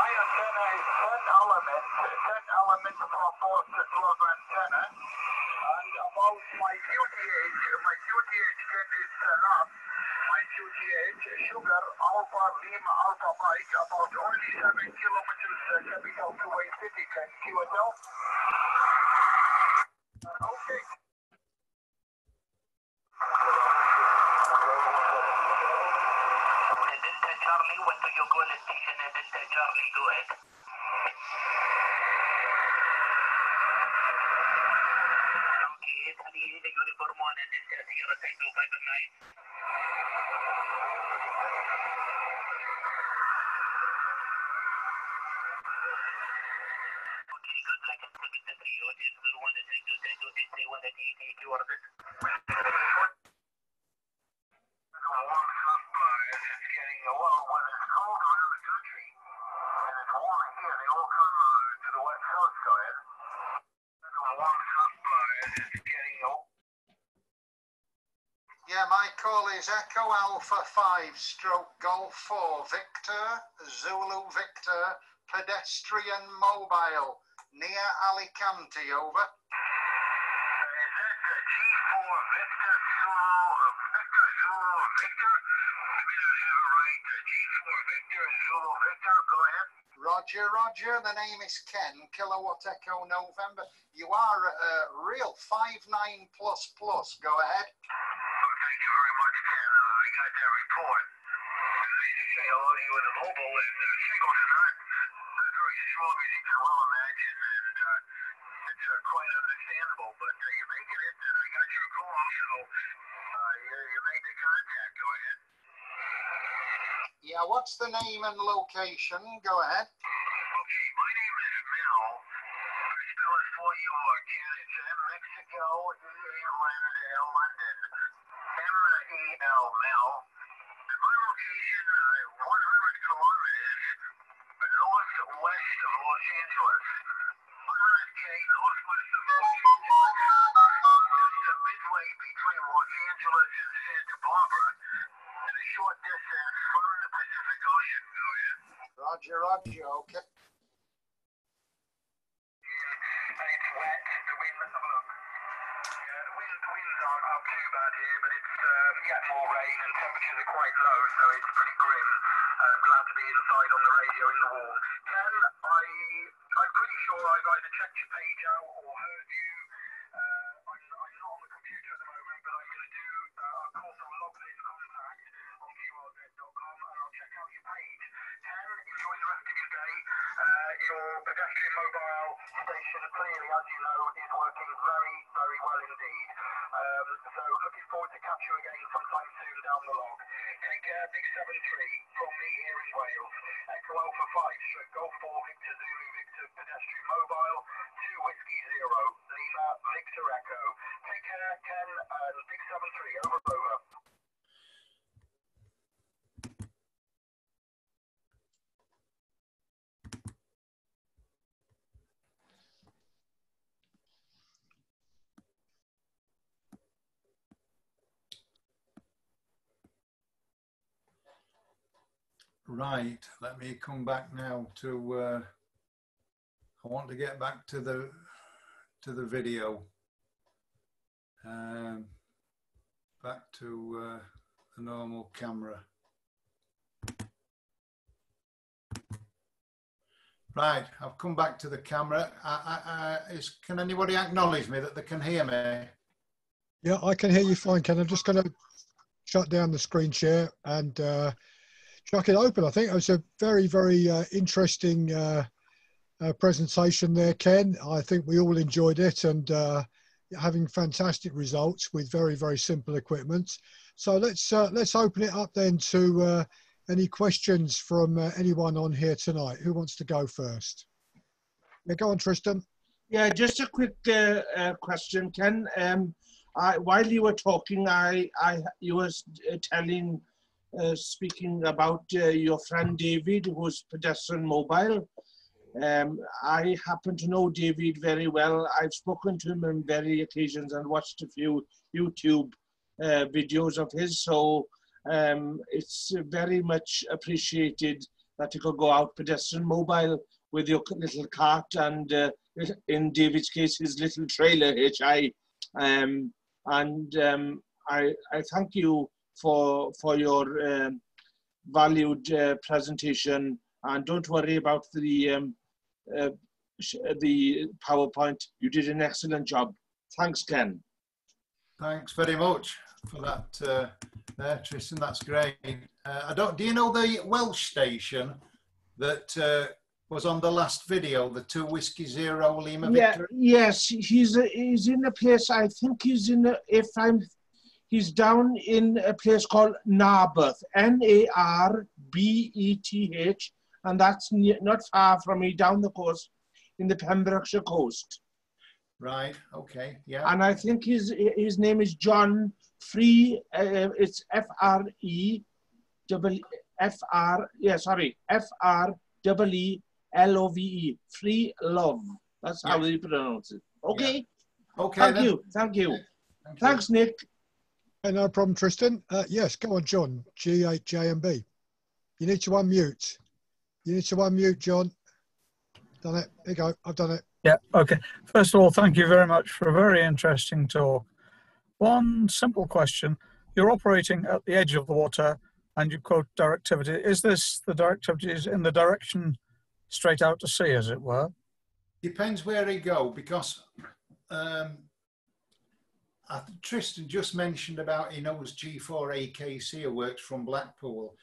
My antenna is 10 element, 10 element from force to 12 antenna. And about my QTH, my QTH Ken is set up. My QTH, sugar, alpha, lima, alpha, mike, about only 7 kilometers uh, capital to way city, Ken, QSL. Okay. Delta Charlie, when do you call the station? Delta Charlie, go ahead. Okay, Italy, the uniform one and Delta Sierra Tango 5 9. Okay, good luck and 73. Hotel 01 Tango Tango 81 at 88 orbit. warm up, uh, as it's getting well, when it's cold around the country and it's warm here, they all come uh, to the west coast, go ahead. Warms up, uh, as it's getting old. Yeah, my call is Echo Alpha 5 stroke Golf 4 Victor, Zulu Victor, pedestrian mobile near Alicante, over. Uh, is that uh, G4 Victor Zulu, uh, Victor Zulu Victor? Just have it right. Uh, G4 Victor Zulu Victor, go ahead. Roger, Roger, the name is Ken, Kilowatt Echo November. You are a real 5-9 plus plus, go ahead. Oh, thank you very much, Ken. Uh, I got that report. And I need to say hello to in the mobile, and uh, signals are not very strong, as you can well imagine, and uh, it's uh, quite understandable. But uh, you're making it, and I got your call, so uh, you, you made the contact. Go ahead. Yeah, what's the name and location? Go ahead. Okay, my name is Mel. I spell it for you, Ken. It's M Mexico, E A London. M E L Mel. And my location, northwest of Los Angeles. 100k northwest of Los Angeles. Just uh, midway between Los Angeles and Santa Barbara. And a short distance from the Pacific Ocean. Roger, Roger, okay. and it's wet. The wind, have a look. Yeah, the winds aren't too bad here, but it's uh, yeah, more rain and temperatures are quite low, so it's pretty grim. I'm glad to be inside on the radio in the warm. Ken, I, I'm pretty sure I've either checked your page out or heard you. Uh, I'm, I'm not on the computer at the moment, but I'm going to do uh, a course on login contact on qrz.com and I'll check out your page. Ken, enjoy the rest of your day. Uh, your pedestrian mobile station clearly, as you know, is working very, very well indeed. Um, so looking forward to catch you again sometime soon down the log. Take care, Big 73, from me here in Wales. Echo Alpha 5, stroke Golf 4, Victor Zulu, Victor Pedestrian Mobile, 2 Whiskey Zero, Lima, Victor Echo. Take care, Ken, and Big 73, over, over. Right, let me come back now to, uh, I want to get back to the, to the video. Um, back to uh, the normal camera. Right, I've come back to the camera. I, I, I, is, can anybody acknowledge me that they can hear me? Yeah, I can hear you fine, Ken. I'm just going to shut down the screen share and uh, chuck it open. I think it was a very, very uh, interesting uh, presentation there, Ken. I think we all enjoyed it and uh, having fantastic results with very, very simple equipment. So let's uh, let's open it up then to uh, any questions from uh, anyone on here tonight. Who wants to go first? Yeah, go on, Tristan. Yeah, just a quick uh, question, Ken. Um, I, while you were talking, I, I you were telling, speaking about your friend David, who's pedestrian mobile. Um, I happen to know David very well. I've spoken to him on very occasions and watched a few YouTube uh, videos of his. So um, it's very much appreciated that you could go out pedestrian mobile with your little cart and uh, in David's case, his little trailer HI. Um, and um, I, I thank you for, for your um, valued uh, presentation and don't worry about the, um, uh, the PowerPoint. You did an excellent job. Thanks, Ken. Thanks very much for that uh, there, Tristan. That's great. Uh, I don't. Do you know the Welsh station that uh, was on the last video, the two whiskey zero Lima Yeah, Victory? yes, he's he's in a place. I think he's in. A, if I'm, he's down in a place called Narberth, N A R B E T H, and that's not far from me down the coast, in the Pembrokeshire coast. Right. Okay. Yeah. And I think his his name is John Free. Uh, it's F R E double F R. Yeah, sorry, F R double E L O V E. Free love. That's how Yeah. they pronounce it. Okay. Okay. Thank then. you. Thank you. Thank you. Thanks, Nick. Hey, no problem, Tristan. Uh, yes, go on, John. G8JMB. You need to unmute. You need to unmute, John. Done it. Here you go. I've done it. Yeah, okay. First of all, thank you very much for a very interesting talk. One simple question. You're operating at the edge of the water and you quote directivity. Is this the directivity is in the direction straight out to sea, as it were? Depends where he go because um, I, think Tristan just mentioned about he knows G4 AKC who works from Blackpool.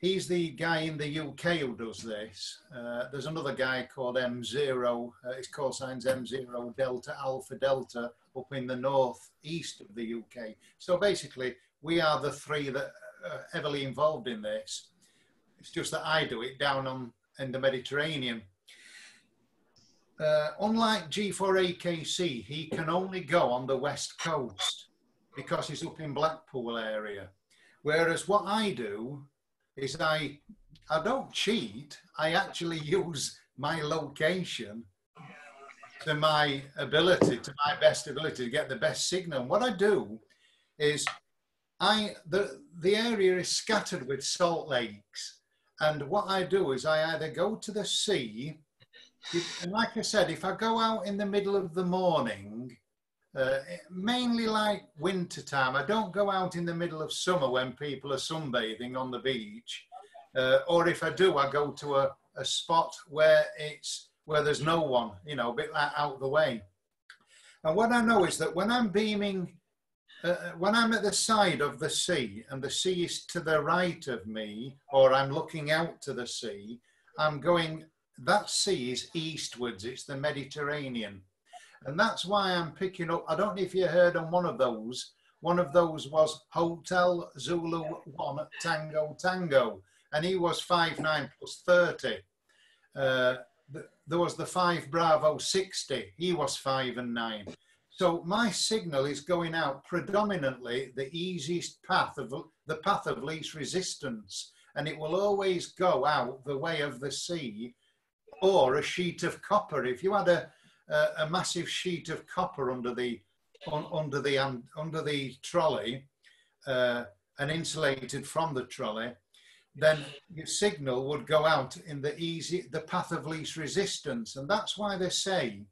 He's the guy in the UK who does this. Uh, there's another guy called M0. Uh, his sign's M0 Delta Alpha Delta up in the north east of the UK. So basically, we are the three that are heavily involved in this. It's just that I do it down on in the Mediterranean. Uh, unlike G4AKC, he can only go on the west coast because he's up in Blackpool area. Whereas what I do is I, I don't cheat. I actually use my location to my ability, to my best ability to get the best signal. And what I do is I the the area is scattered with salt lakes, and what I do is I either go to the sea, and like I said, if I go out in the middle of the morning, uh, mainly like winter time, I don't go out in the middle of summer when people are sunbathing on the beach, uh, or if I do, I go to a, a spot where it's where there's no one, you know, a bit like out of the way. And what I know is that when I'm beaming uh, when I'm at the side of the sea and the sea is to the right of me, or I'm looking out to the sea, I'm going, that sea is eastwards, it's the Mediterranean. And that's why I'm picking up, I don't know if you heard on one of those, one of those was Hotel Zulu 1 Tango Tango, and he was five nine plus 30. Uh, there was the 5 Bravo 60, he was 5 and 9. So my signal is going out predominantly the easiest path of the path of least resistance, and it will always go out the way of the sea or a sheet of copper. If you had a a, massive sheet of copper under the un, under the um, under the trolley uh, and insulated from the trolley, then your signal would go out in the easy the path of least resistance, and that's why they say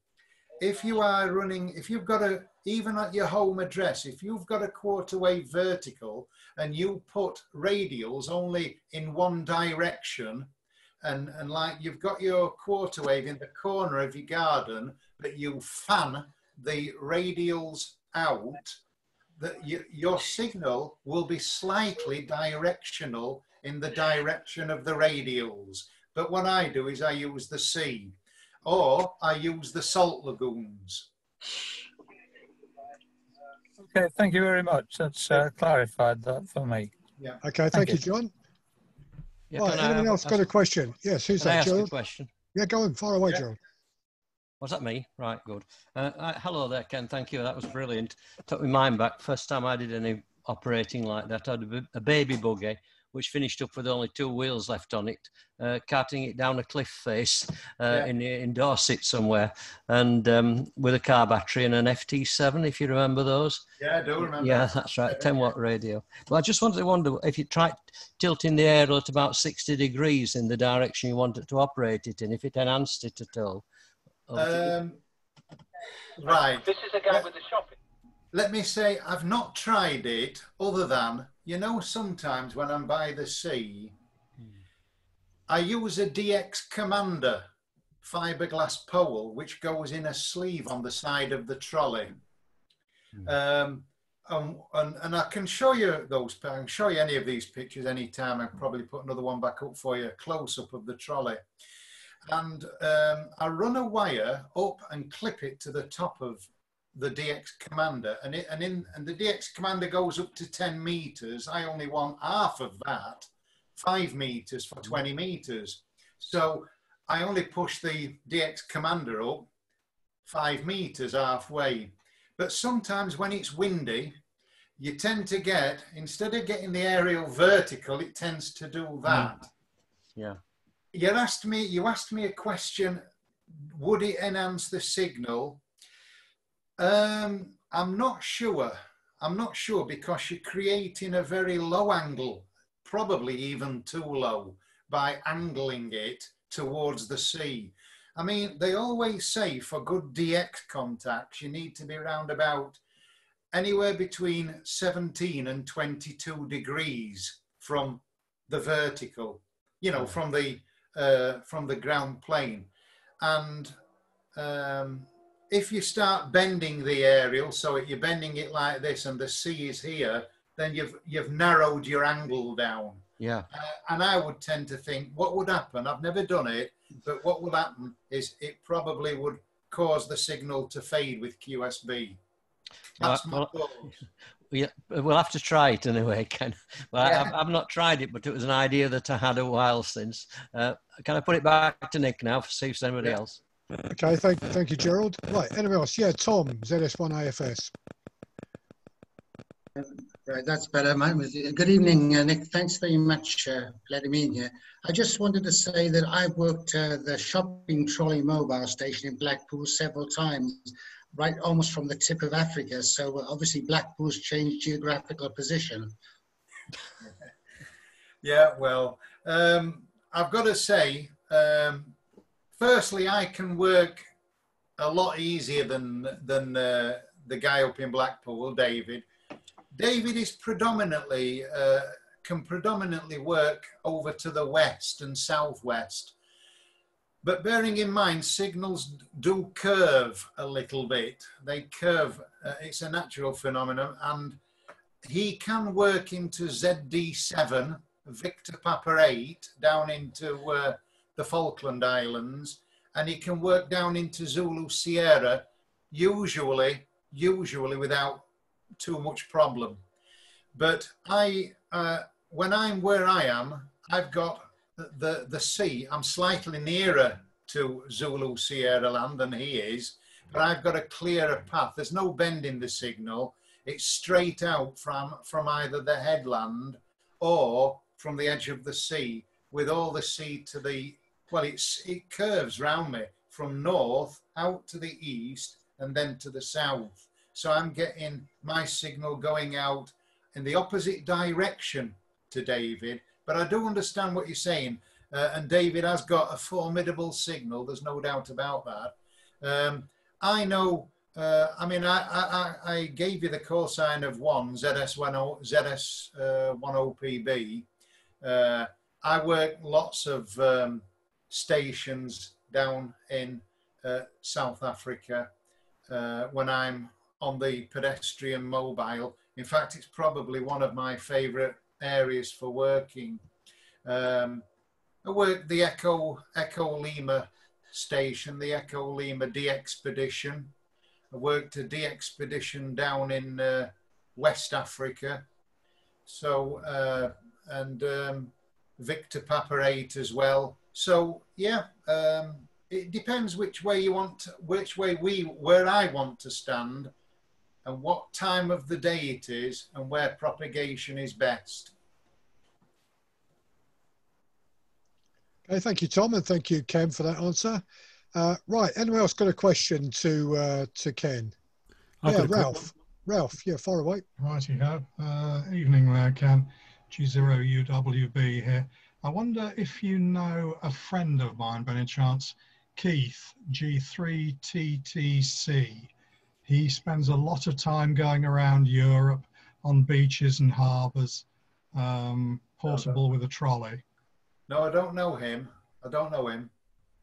if you are running, if you've got a, even at your home address, if you've got a quarter wave vertical and you put radials only in one direction, and, and like you've got your quarter wave in the corner of your garden, but you fan the radials out, that you, your signal will be slightly directional in the direction of the radials. But what I do is I use the sea or I use the salt lagoons. Okay, thank you very much. That's uh, clarified that for me. Yeah. Okay, thank, Thank you, you. John. Yeah, right, can I anyone have- else got a question? Yes, who's Can I that, ask a question? Yeah, go on, far away, Yeah. Gerald. Was that me? Right, good. Uh, uh, hello there, Ken. Thank you. That was brilliant. Took my mind back. First time I did any operating like that, I had a, baby buggy which finished up with only two wheels left on it, uh, carting it down a cliff face uh, Yeah. in, in Dorset somewhere, and um, with a car battery and an FT7, if you remember those. Yeah, I do remember. Yeah, that's right, 10 watt radio. But I just wanted to wonder if you tried tilting the aerial at about 60 degrees in the direction you wanted to operate it in, if it enhanced it at all. Or if it- Um, right. This is a guy with the shopping. Let me say, I've not tried it other than, you know, sometimes when I'm by the sea, I use a DX Commander fiberglass pole, which goes in a sleeve on the side of the trolley. Um, and, and, and I can show you those, I can show you any of these pictures anytime. I'll probably put another one back up for you, close up of the trolley. And um, I run a wire up and clip it to the top of the DX Commander, and it and in and the DX Commander goes up to 10 meters. I only want half of that, five meters for 20 meters. So I only push the DX Commander up five meters halfway. But sometimes when it's windy, you tend to get instead of getting the aerial vertical, it tends to do that. yeah. You asked me. You asked me a question. Would it enhance the signal? Um, I'm not sure. I'm not sure because you're creating a very low angle, probably even too low, by angling it towards the sea. I mean, they always say for good DX contacts, you need to be around about anywhere between 17 and 22 degrees from the vertical, you know, from the uh, from the ground plane. And um, if you start bending the aerial, so you're bending it like this, and the sea is here, then you've you've narrowed your angle down. Yeah. Uh, and I would tend to think what would happen. I've never done it, but what would happen is it probably would cause the signal to fade with QSB. That's Right, my well-. Yeah, we'll have to try it anyway, Ken. Well, Yeah. I've, I've not tried it, but it was an idea that I had a while since. Uh, can I put it back to Nick now, see if there's anybody Yeah. else? Okay, thank, thank you, Gerald. Right, anyone else? Yeah, Tom, ZS1AFS. Right, that's better. man. Good evening, uh, Nick. Thanks very much uh, for letting me in here. I just wanted to say that I've worked uh, the shopping trolley mobile station in Blackpool several times, right almost from the tip of Africa. So uh, obviously Blackpool's changed geographical position. Yeah, well, um, I've got to say, um, firstly, I can work a lot easier than than uh, the guy up in Blackpool, David. David is predominantly uh, can predominantly work over to the west and southwest, but bearing in mind signals do curve a little bit. They curve. Uh, it's a natural phenomenon, and he can work into ZD7 Victor Papa 8 down into uh, the Falkland Islands, and he can work down into Zulu Sierra, usually, usually without too much problem. But I, uh, when I'm where I am, I've got the, the, sea. I'm slightly nearer to Zulu Sierra land than he is, but I've got a clearer path. There's no bend in the signal. It's straight out from, from either the headland or from the edge of the sea with all the sea to the well it's it curves round me from north out to the east and then to the south so i'm getting my signal going out in the opposite direction to david but i do understand what you're saying uh, and david has got a formidable signal there's no doubt about that um, i know uh, I mean, I, I, I- gave you the callsign of one ZS10 ZS uh, 10PB. Uh, I work lots of um, stations down in uh, South Africa uh, when I'm on the pedestrian mobile. In fact, it's probably one of my favourite areas for working. Um, I work the Echo Echo Lima station, the Echo Lima DXpedition. I worked a DXpedition down in uh, West Africa. So uh, and um, Victor Papa 8 as well. So yeah, um, it depends which way you want, to, which way we, where I want to stand, and what time of the day it is, and where propagation is best. Okay, thank you, Tom, and thank you, Ken, for that answer. Uh, right, anyone else got a question to uh, to Ken? I've yeah, got a Ralph. Ralph, yeah, far away. Right, you have. Uh, evening there, Ken. G0UWB here. I wonder if you know a friend of mine by any chance, Keith, G3TTC. He spends a lot of time going around Europe on beaches and harbours, um, portable with a trolley. No, I don't know him. I don't know him.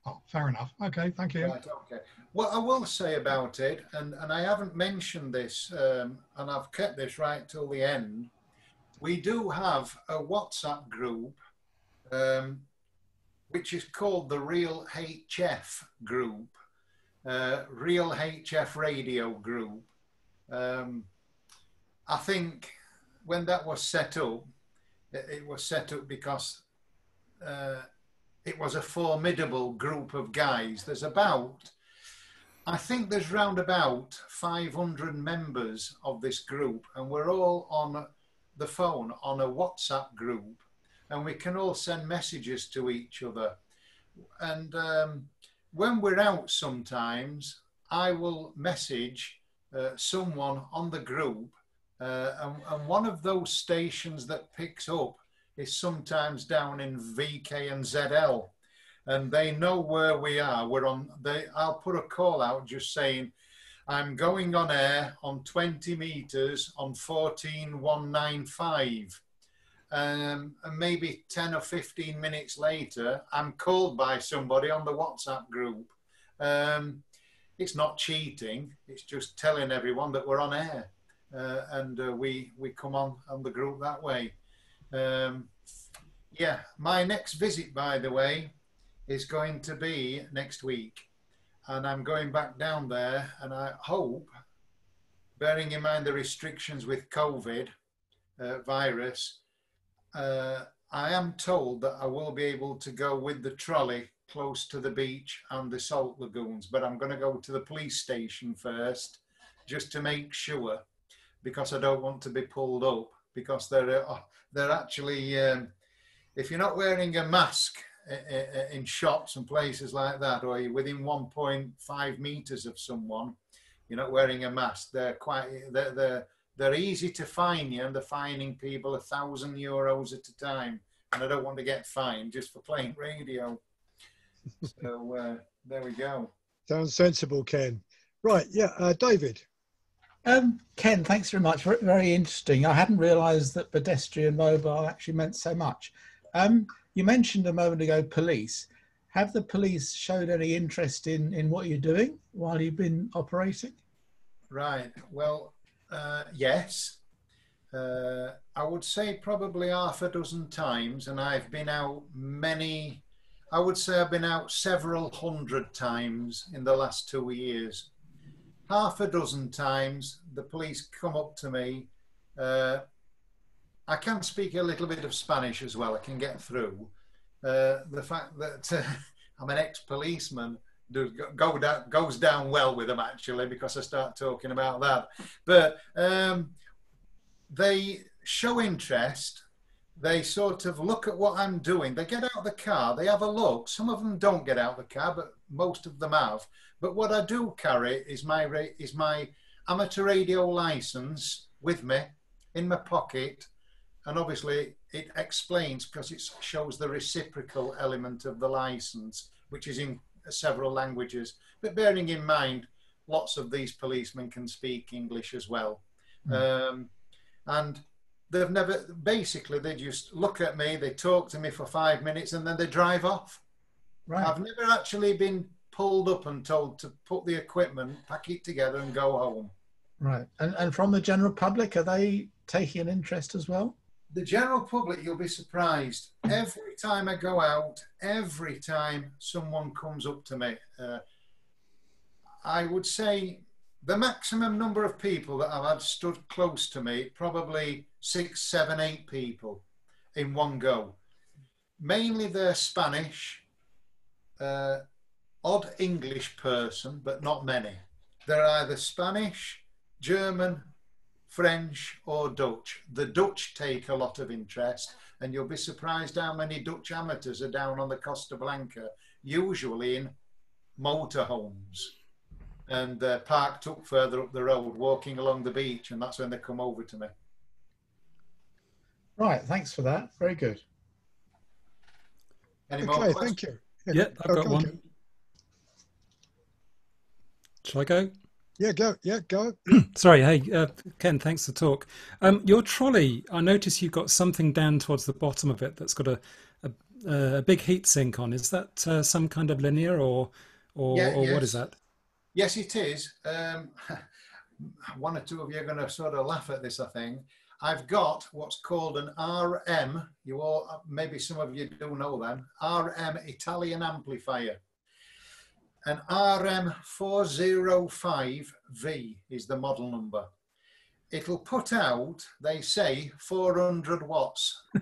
Oh, fair enough. Okay, thank you. Right, okay. What I will say about it, and, and I haven't mentioned this, um, and I've kept this right till the end. We do have a WhatsApp group, um, which is called the Real HF group, uh, Real HF Radio group. Um, I think when that was set up, it, it was set up because uh, it was a formidable group of guys. There's about, I think there's round about 500 members of this group, and we're all on the phone on a WhatsApp group, and we can all send messages to each other. And um, when we're out, sometimes I will message uh, someone on the group, uh, and, and one of those stations that picks up is sometimes down in VK and ZL, and they know where we are. We're on. They. I'll put a call out just saying, I'm going on air on 20 meters on 14195. Um, and maybe 10 or 15 minutes later, I'm called by somebody on the WhatsApp group. Um, it's not cheating, it's just telling everyone that we're on air. Uh, and uh, we, we come on on the group that way. Um, yeah, my next visit, by the way, is going to be next week. And I'm going back down there, and I hope, bearing in mind the restrictions with COVID uh, virus, uh, I am told that I will be able to go with the trolley close to the beach and the salt lagoons, but I'm going to go to the police station first just to make sure because I don't want to be pulled up because they're uh, they're actually um, if you're not wearing a mask uh, uh, in shops and places like that, or you're within 1.5 meters of someone, you're not wearing a mask. They're quite they're they're, they're easy to fine you, and they're fining people a thousand euros at a time. And I don't want to get fined just for playing radio. so uh, there we go. Sounds sensible, Ken. Right, yeah, uh, David. Um, Ken, thanks very much. Very, very interesting. I hadn't realised that pedestrian mobile actually meant so much. Um, you mentioned a moment ago police. Have the police showed any interest in, in what you're doing while you've been operating? Right. Well, uh, yes. Uh, I would say probably half a dozen times, and I've been out many. I would say I've been out several hundred times in the last two years. Half a dozen times, the police come up to me. Uh, I can speak a little bit of Spanish as well. I can get through. Uh, the fact that I'm an ex-policeman go down, goes down well with them actually because I start talking about that. But um, they show interest. They sort of look at what I'm doing. They get out of the car. They have a look. Some of them don't get out of the car, but most of them have. But what I do carry is my is my amateur radio license with me in my pocket and obviously it explains because it shows the reciprocal element of the license, which is in several languages. But bearing in mind, lots of these policemen can speak English as well. Mm. Um, and they've never, basically, they just look at me, they talk to me for five minutes, and then they drive off. Right. I've never actually been pulled up and told to put the equipment, pack it together, and go home. Right. And, and from the general public, are they taking an interest as well? The general public, you'll be surprised. Every time I go out, every time someone comes up to me, uh, I would say the maximum number of people that I've had stood close to me, probably six, seven, eight people in one go. Mainly they're Spanish, uh, odd English person, but not many. They're either Spanish, German, French, or Dutch. The Dutch take a lot of interest, and you'll be surprised how many Dutch amateurs are down on the Costa Blanca, usually in motorhomes and uh, parked up further up the road, walking along the beach, and that's when they come over to me. Right. Thanks for that. Very good. Any more Okay, questions? thank you. Yeah, I've got one. okay. Shall I go? Yeah, go. Yeah, go. Sorry, hey, uh, Ken, thanks for the talk. Um, your trolley, I notice you've got something down towards the bottom of it that's got a, a, a big heat sink on. Is that uh, some kind of linear or, or, Yeah, or what is that? Yes, it is. Um, one or two of you are going to sort of laugh at this, I think. I've got what's called an RM. You all, maybe some of you do know them. RM Italian amplifier. An RM405V is the model number. It'll put out, they say, 400 watts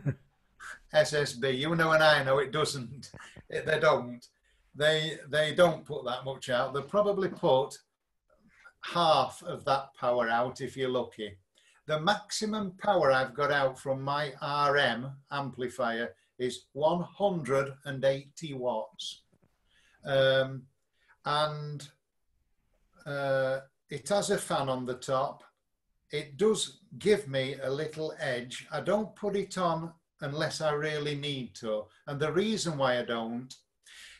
SSB. You know, and I know it doesn't. It- They don't. They they don't put that much out. They probably put half of that power out if you're lucky. The maximum power I've got out from my RM amplifier is 180 watts. Um, and uh, it has a fan on the top. It does give me a little edge. I don't put it on unless I really need to. And the reason why I don't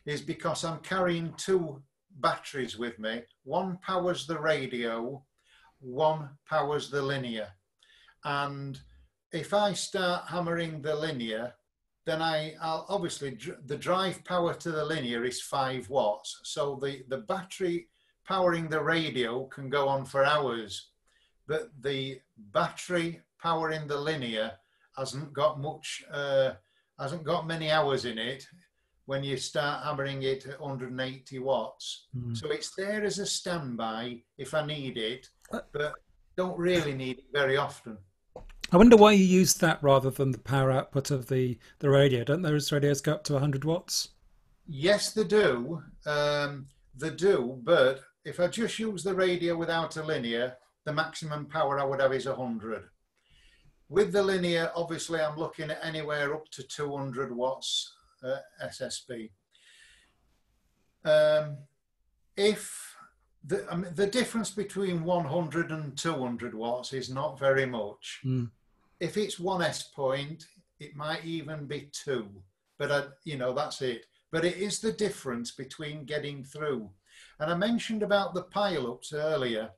is because I'm carrying two batteries with me. One powers the radio, one powers the linear. And if I start hammering the linear, then I, I'll obviously dr- the drive power to the linear is five watts. So the, the battery powering the radio can go on for hours, but the battery powering the linear hasn't got much, uh, hasn't got many hours in it when you start hammering it at 180 watts. Hmm. So it's there as a standby if I need it, but don't really need it very often. I wonder why you use that rather than the power output of the, the radio. Don't those radios go up to 100 watts? Yes, they do. Um, they do, but if I just use the radio without a linear, the maximum power I would have is 100. With the linear, obviously, I'm looking at anywhere up to 200 watts uh, SSB. Um, if the, I mean, the difference between 100 and 200 watts is not very much. Mm. If it's one S point, it might even be two, but I, you know, that's it. But it is the difference between getting through. And I mentioned about the pile-ups earlier.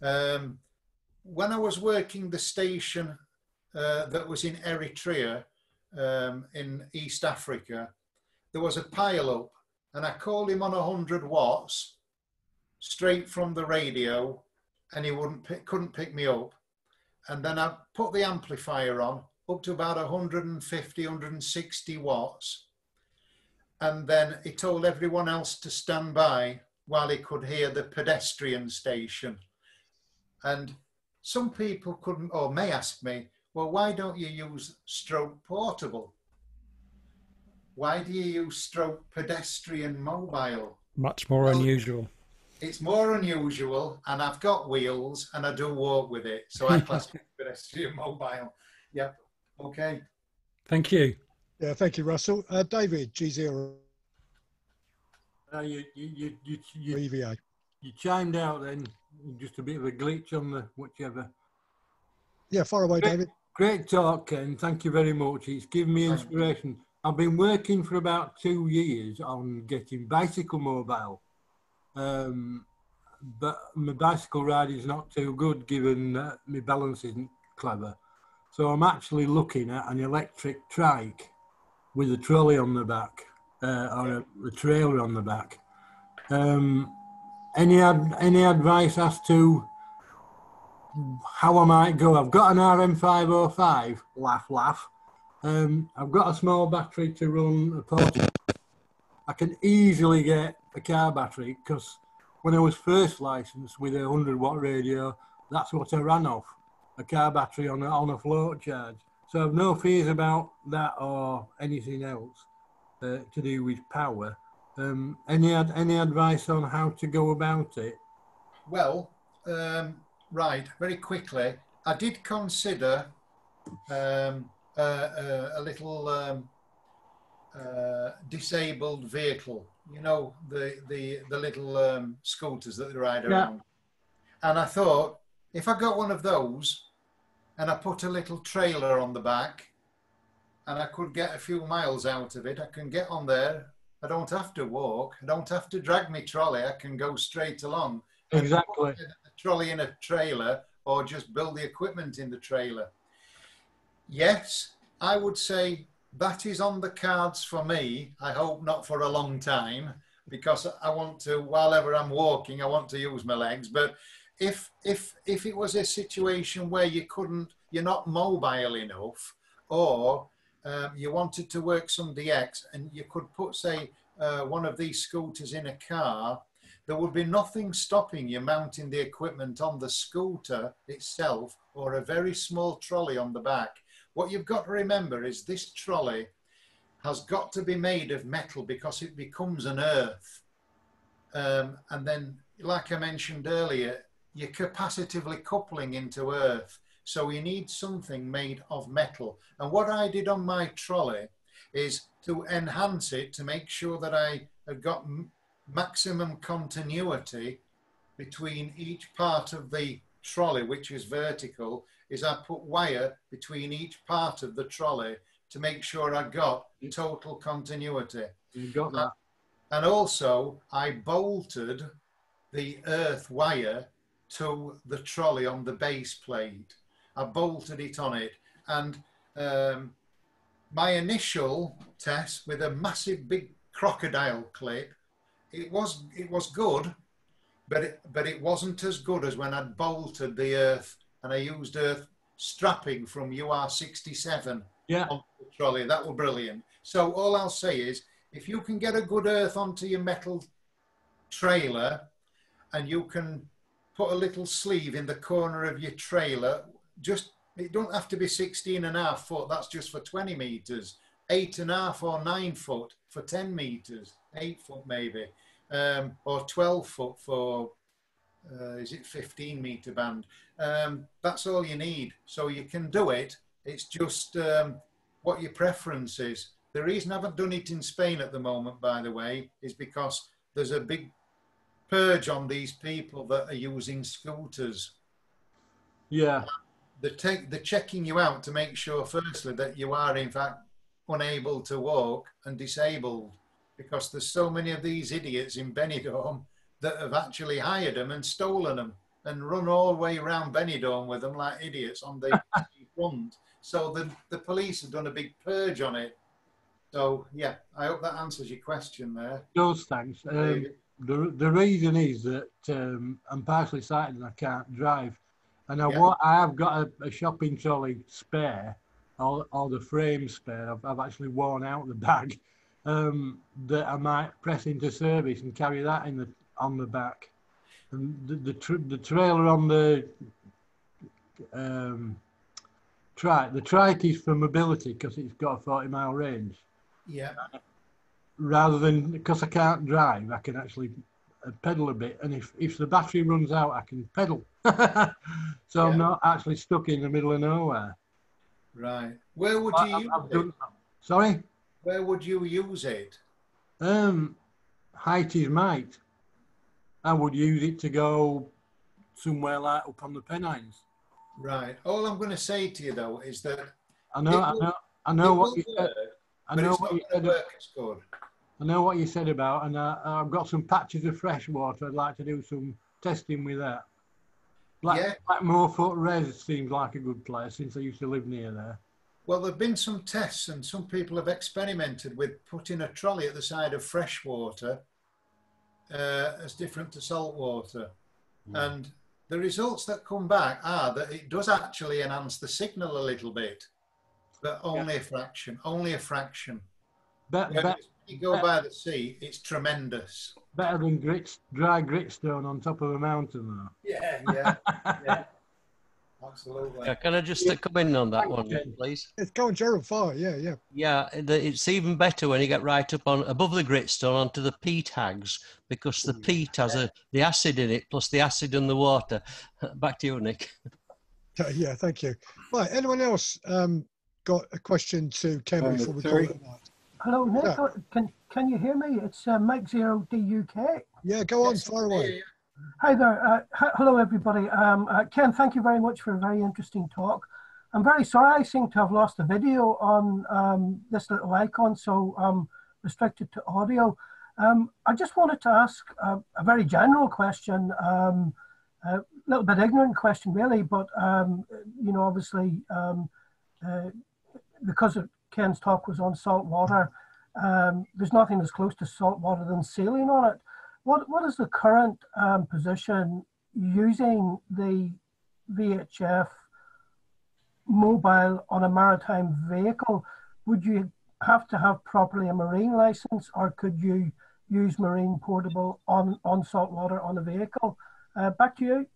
Um, when I was working the station uh, that was in Eritrea um, in East Africa, there was a pile-up, and I called him on 100 watts straight from the radio, and he wouldn't pick, couldn't pick me up. And then I put the amplifier on up to about 150, 160 watts. And then he told everyone else to stand by while he could hear the pedestrian station. And some people couldn't, or may ask me, well, why don't you use stroke portable? Why do you use stroke pedestrian mobile? Much more Well- unusual. It's more unusual, and I've got wheels, and I do walk with it, so I class it as pedestrian mobile. Yep. Okay. Thank you. Yeah, thank you, Russell. Uh, David, G0 Uh, you, you, you, you, you, EVA. you chimed out then, just a bit of a glitch on the whichever. Yeah, far away, Great- David. Great talk, Ken. Thank you very much. It's given me inspiration. I've been working for about two years on getting bicycle mobile, um, but my bicycle ride is not too good given that my balance isn't clever. So I'm actually looking at an electric trike with a trolley on the back, uh, or a, a trailer on the back. Um, any ad, any advice as to how I might go? I've got an RM505, laugh, laugh. Um, I've got a small battery to run a portable. I can easily get a car battery because when I was first licensed with a 100 watt radio, that's what I ran off a car battery on a, on a float charge. So I've no fears about that or anything else uh, to do with power. Um, any ad- any advice on how to go about it? Well, um, right, very quickly, I did consider um, uh, uh, a little um, uh, disabled vehicle. You know, the the the little um, scooters that they ride around. Yeah. And I thought, if I got one of those, and I put a little trailer on the back, and I could get a few miles out of it, I can get on there. I don't have to walk. I don't have to drag my trolley. I can go straight along. Exactly. a trolley in a trailer, or just build the equipment in the trailer. Yes, I would say that is on the cards for me. I hope not for a long time because I want to, while ever I'm walking, I want to use my legs. But if if if it was a situation where you couldn't, you're not mobile enough, or um, you wanted to work some DX and you could put, say, uh, one of these scooters in a car, there would be nothing stopping you mounting the equipment on the scooter itself or a very small trolley on the back. What you've got to remember is this trolley has got to be made of metal because it becomes an earth. Um, and then, like I mentioned earlier, you're capacitively coupling into earth. So you need something made of metal. And what I did on my trolley is to enhance it to make sure that I have got maximum continuity between each part of the trolley, which is vertical, is I put wire between each part of the trolley to make sure I got total continuity. You got that? And also, I bolted the earth wire to the trolley on the base plate. I bolted it on it. And um, my initial test with a massive big crocodile clip, it was it was good, but it, but it wasn't as good as when I'd bolted the earth and I used earth strapping from UR67 Yeah. on the trolley. That was brilliant. So all I'll say is, if you can get a good earth onto your metal trailer, and you can put a little sleeve in the corner of your trailer, just it don't have to be 16 and a half foot. That's just for 20 meters. Eight and a half or nine foot for 10 meters. Eight foot maybe, um, or 12 foot for uh, is it 15 meter band? Um, that's all you need. So you can do it. It's just um, what your preference is. The reason I haven't done it in Spain at the moment, by the way, is because there's a big purge on these people that are using scooters. Yeah. They're, take, they're checking you out to make sure, firstly, that you are in fact unable to walk and disabled, because there's so many of these idiots in Benidorm that have actually hired them and stolen them and run all the way around Benidorm with them like idiots on the front. So the, the police have done a big purge on it. So yeah, I hope that answers your question there. Those thanks. Um, the, the reason is that um, I'm partially sighted and I can't drive. And I, Yeah. wa- I have got a, a shopping trolley spare, all, all the frame spare. I've, I've actually worn out the bag um, that I might press into service and carry that in the on the back. And the the, tr- the trailer on the um, trike, the trike is for mobility because it's got a 40 mile range Yeah. rather than because I can't drive, I can actually uh, pedal a bit, and if if the battery runs out, I can pedal. so I'm not actually stuck in the middle of nowhere. Right. Where would you I've- use it? done- Sorry, Where would you use it? um, height is might. I would use it to go somewhere like up on the Pennines. Right. All I'm going to say to you though is that I know, I know, I know what you said. I know what you said. work as good. I know what you said about, and I, I've got some patches of fresh water. I'd like to do some testing with that. Black, Yeah. Blackmoorfoot Res seems like a good place since I used to live near there. Well, there have been some tests, and some people have experimented with putting a trolley at the side of fresh water uh, as different to salt water. And the results that come back are that it does actually enhance the signal a little bit, but only a fraction, only a fraction. Bet, Whereas bet, you go by the sea, it's tremendous. better than grit, dry gritstone on top of a mountain, though. Yeah, yeah, yeah. Absolutely. Yeah, can I just uh, come in on that one, please? It's going Gerald fire. Yeah, yeah. Yeah, the, it's even better when you get right up on above the gritstone onto the peat hags because the peat has a the acid in it plus the acid in the water. Back to you, Nick. Yeah, thank you. Right, anyone else um, got a question to Ken Uh, before we call Terry? it? Hello, Nick. Yeah. Uh, Can can you hear me? It's uh, Mike Zero DUK. Yeah, go on, fire away. Hi there. Uh, hello, everybody. Um, uh, Ken, thank you very much for a very interesting talk. I'm very sorry I seem to have lost the video on um, this little icon, so I'm restricted to audio. Um, I just wanted to ask uh, a very general question, um, a little bit ignorant question, really, but um, you know, obviously, um, uh, because of Ken's talk was on salt water, um, there's nothing as close to salt water than sailing on it. What what is the current um, position using the VHF mobile on a maritime vehicle? Would you have to have properly a marine license, or could you use marine portable on on salt water on a vehicle? Uh, back to you.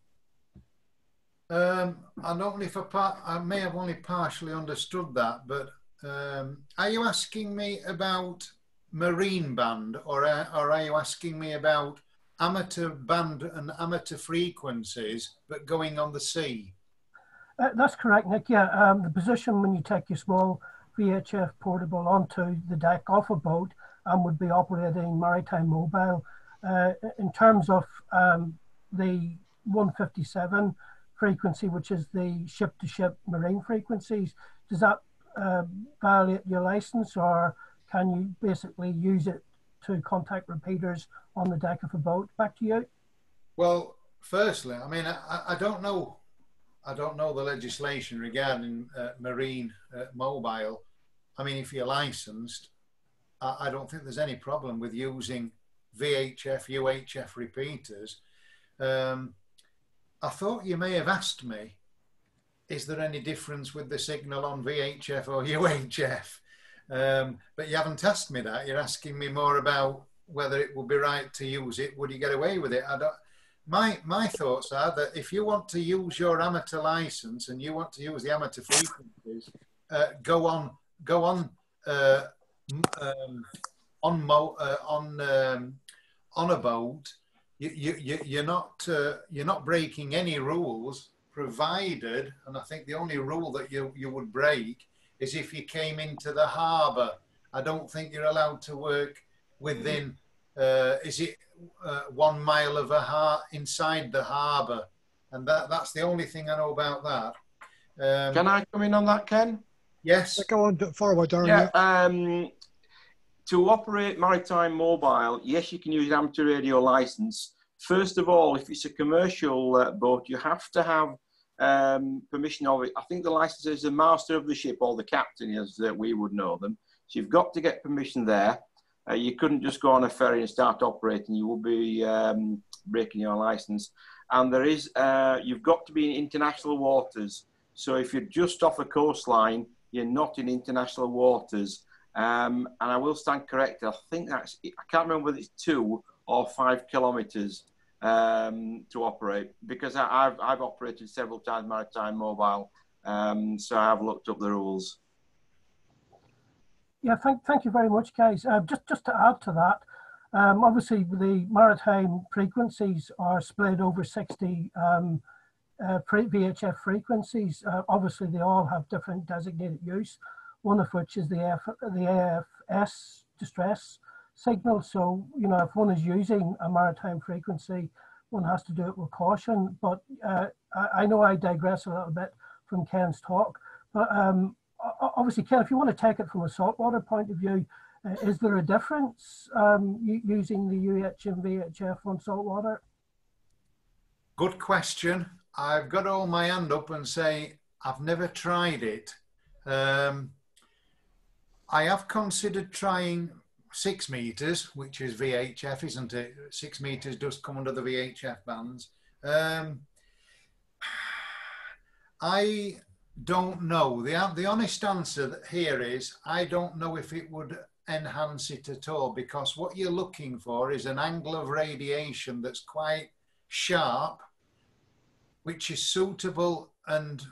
Um, I don't know if I, par- I may have only partially understood that, but um, are you asking me about marine band or, are- or are you asking me about amateur band and amateur frequencies but going on the sea? Uh, that's correct, Nick. Yeah, um, the position when you take your small VHF portable onto the deck off a boat and would be operating maritime mobile. Uh, in terms of um, the 157 frequency, which is the ship-to-ship marine frequencies, does that uh, violate your license, or can you basically use it to contact repeaters on the deck of a boat? Back to you. Well, firstly, I mean, I, I don't know, I don't know the legislation regarding uh, marine uh, mobile. I mean, if you're licensed, I, I don't think there's any problem with using VHF, UHF repeaters. Um, I thought you may have asked me, is there any difference with the signal on VHF or UHF? Um, but you haven't asked me that. You're asking me more about whether it would be right to use it. Would you get away with it? I don't. My my thoughts are that if you want to use your amateur license and you want to use the amateur frequencies, uh, go on go on uh, um, on mo- uh, on um, on a boat. You, you, you, you're not uh, you're not breaking any rules, provided, and I think the only rule that you, you would break is if you came into the harbour. I don't think you're allowed to work within. Uh, is it uh, one mile of a har- inside the harbour? And that that's the only thing I know about that. Um, Can I come in on that, Ken? Yes. Go on, far away, Darren. Yeah. Um, to operate maritime mobile, yes, you can use an amateur radio license. First of all, if it's a commercial uh, boat, you have to have um, permission of it. I think the license is the master of the ship or the captain, as uh, we would know them. So you've got to get permission there. Uh, you couldn't just go on a ferry and start operating. You will be um, breaking your license. And there is, uh, you've got to be in international waters. So if you're just off a coastline, you're not in international waters. Um, and I will stand corrected. I think that's, I can't remember whether it's two or five kilometres um, to operate because I, I've, I've operated several times maritime mobile. Um, so I've looked up the rules. Yeah, thank, thank you very much, guys. Uh, just, just to add to that, um, obviously the maritime frequencies are split over 60 um, uh, VHF frequencies. Uh, obviously, they all have different designated use, one of which is the, F, the AFS distress signal. So, you know, if one is using a maritime frequency, one has to do it with caution. But uh, I, I know I digress a little bit from Ken's talk, but um, obviously, Ken, if you want to take it from a saltwater point of view, uh, is there a difference um, using the UH and VHF on saltwater? Good question. I've got to hold my hand up and say I've never tried it. Um, I have considered trying six meters, which is VHF, isn't it? Six meters does come under the VHF bands. Um, I don't know. The, the honest answer here is I don't know if it would enhance it at all because what you're looking for is an angle of radiation that's quite sharp, which is suitable and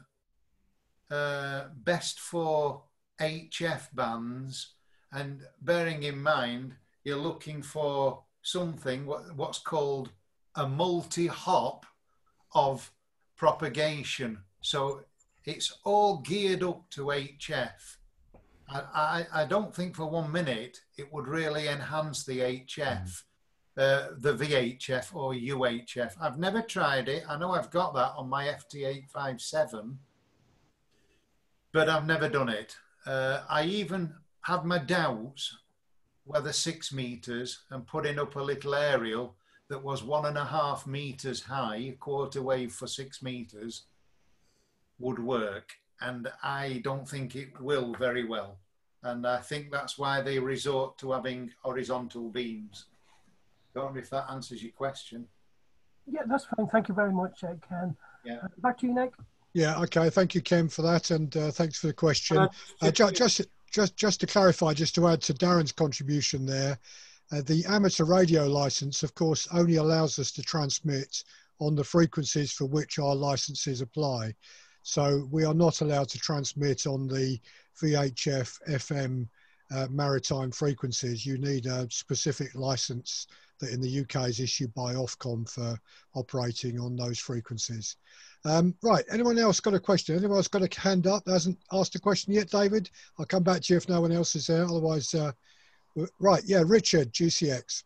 uh, best for HF bands. And bearing in mind, you're looking for something, what, what's called a multi hop of propagation. So it's all geared up to HF. I, I, I don't think for one minute it would really enhance the HF, uh, the VHF or UHF. I've never tried it. I know I've got that on my FT857, but I've never done it. Uh, I even had my doubts whether six meters and putting up a little aerial that was one and a half meters high, quarter wave for six meters, would work. And I don't think it will very well. And I think that's why they resort to having horizontal beams. Don't know if that answers your question. Yeah, that's fine. Thank you very much, uh, Ken. Yeah. Uh, back to you, Nick. Yeah, okay. Thank you, Ken, for that, and uh, thanks for the question. Uh, ju- just, just, just to clarify, just to add to Darren's contribution there, uh, the amateur radio license, of course, only allows us to transmit on the frequencies for which our licenses apply. So we are not allowed to transmit on the VHF FM uh, maritime frequencies. You need a specific license that in the UK is issued by Ofcom for operating on those frequencies. Um, right, anyone else got a question? Anyone else got a hand up? Hasn't asked a question yet, David? I'll come back to you if no one else is there. Otherwise, uh, right, yeah, Richard, GCX.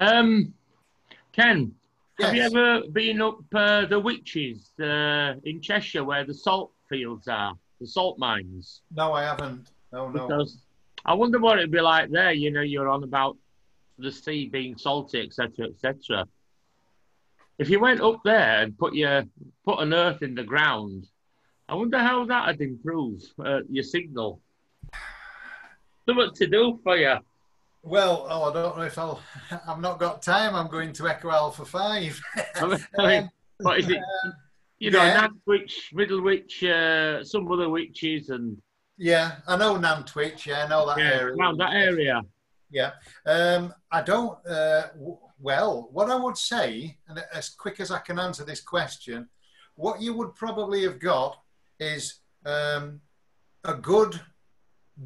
Um, Ken, have you ever been up uh, the Wiches uh, in Cheshire where the salt fields are, the salt mines? No, I haven't. No, no. Because I wonder what it'd be like there. You know, you're on about the sea being salty, etc., etc. If you went up there and put your put an earth in the ground, I wonder how that'd improve uh, your signal. Something to do for you. Well, oh, I don't know if I'll. I've not got time. I'm going to Echo Alpha Five. I mean, what is it? You know, yeah. Nantwich, Middlewich, uh, some other witches, and Yeah, I know Nantwich. Yeah, I know that yeah, area. around that area. Yeah. Um, I don't. Uh, well, what I would say, and as quick as I can answer this question, what you would probably have got is um, a good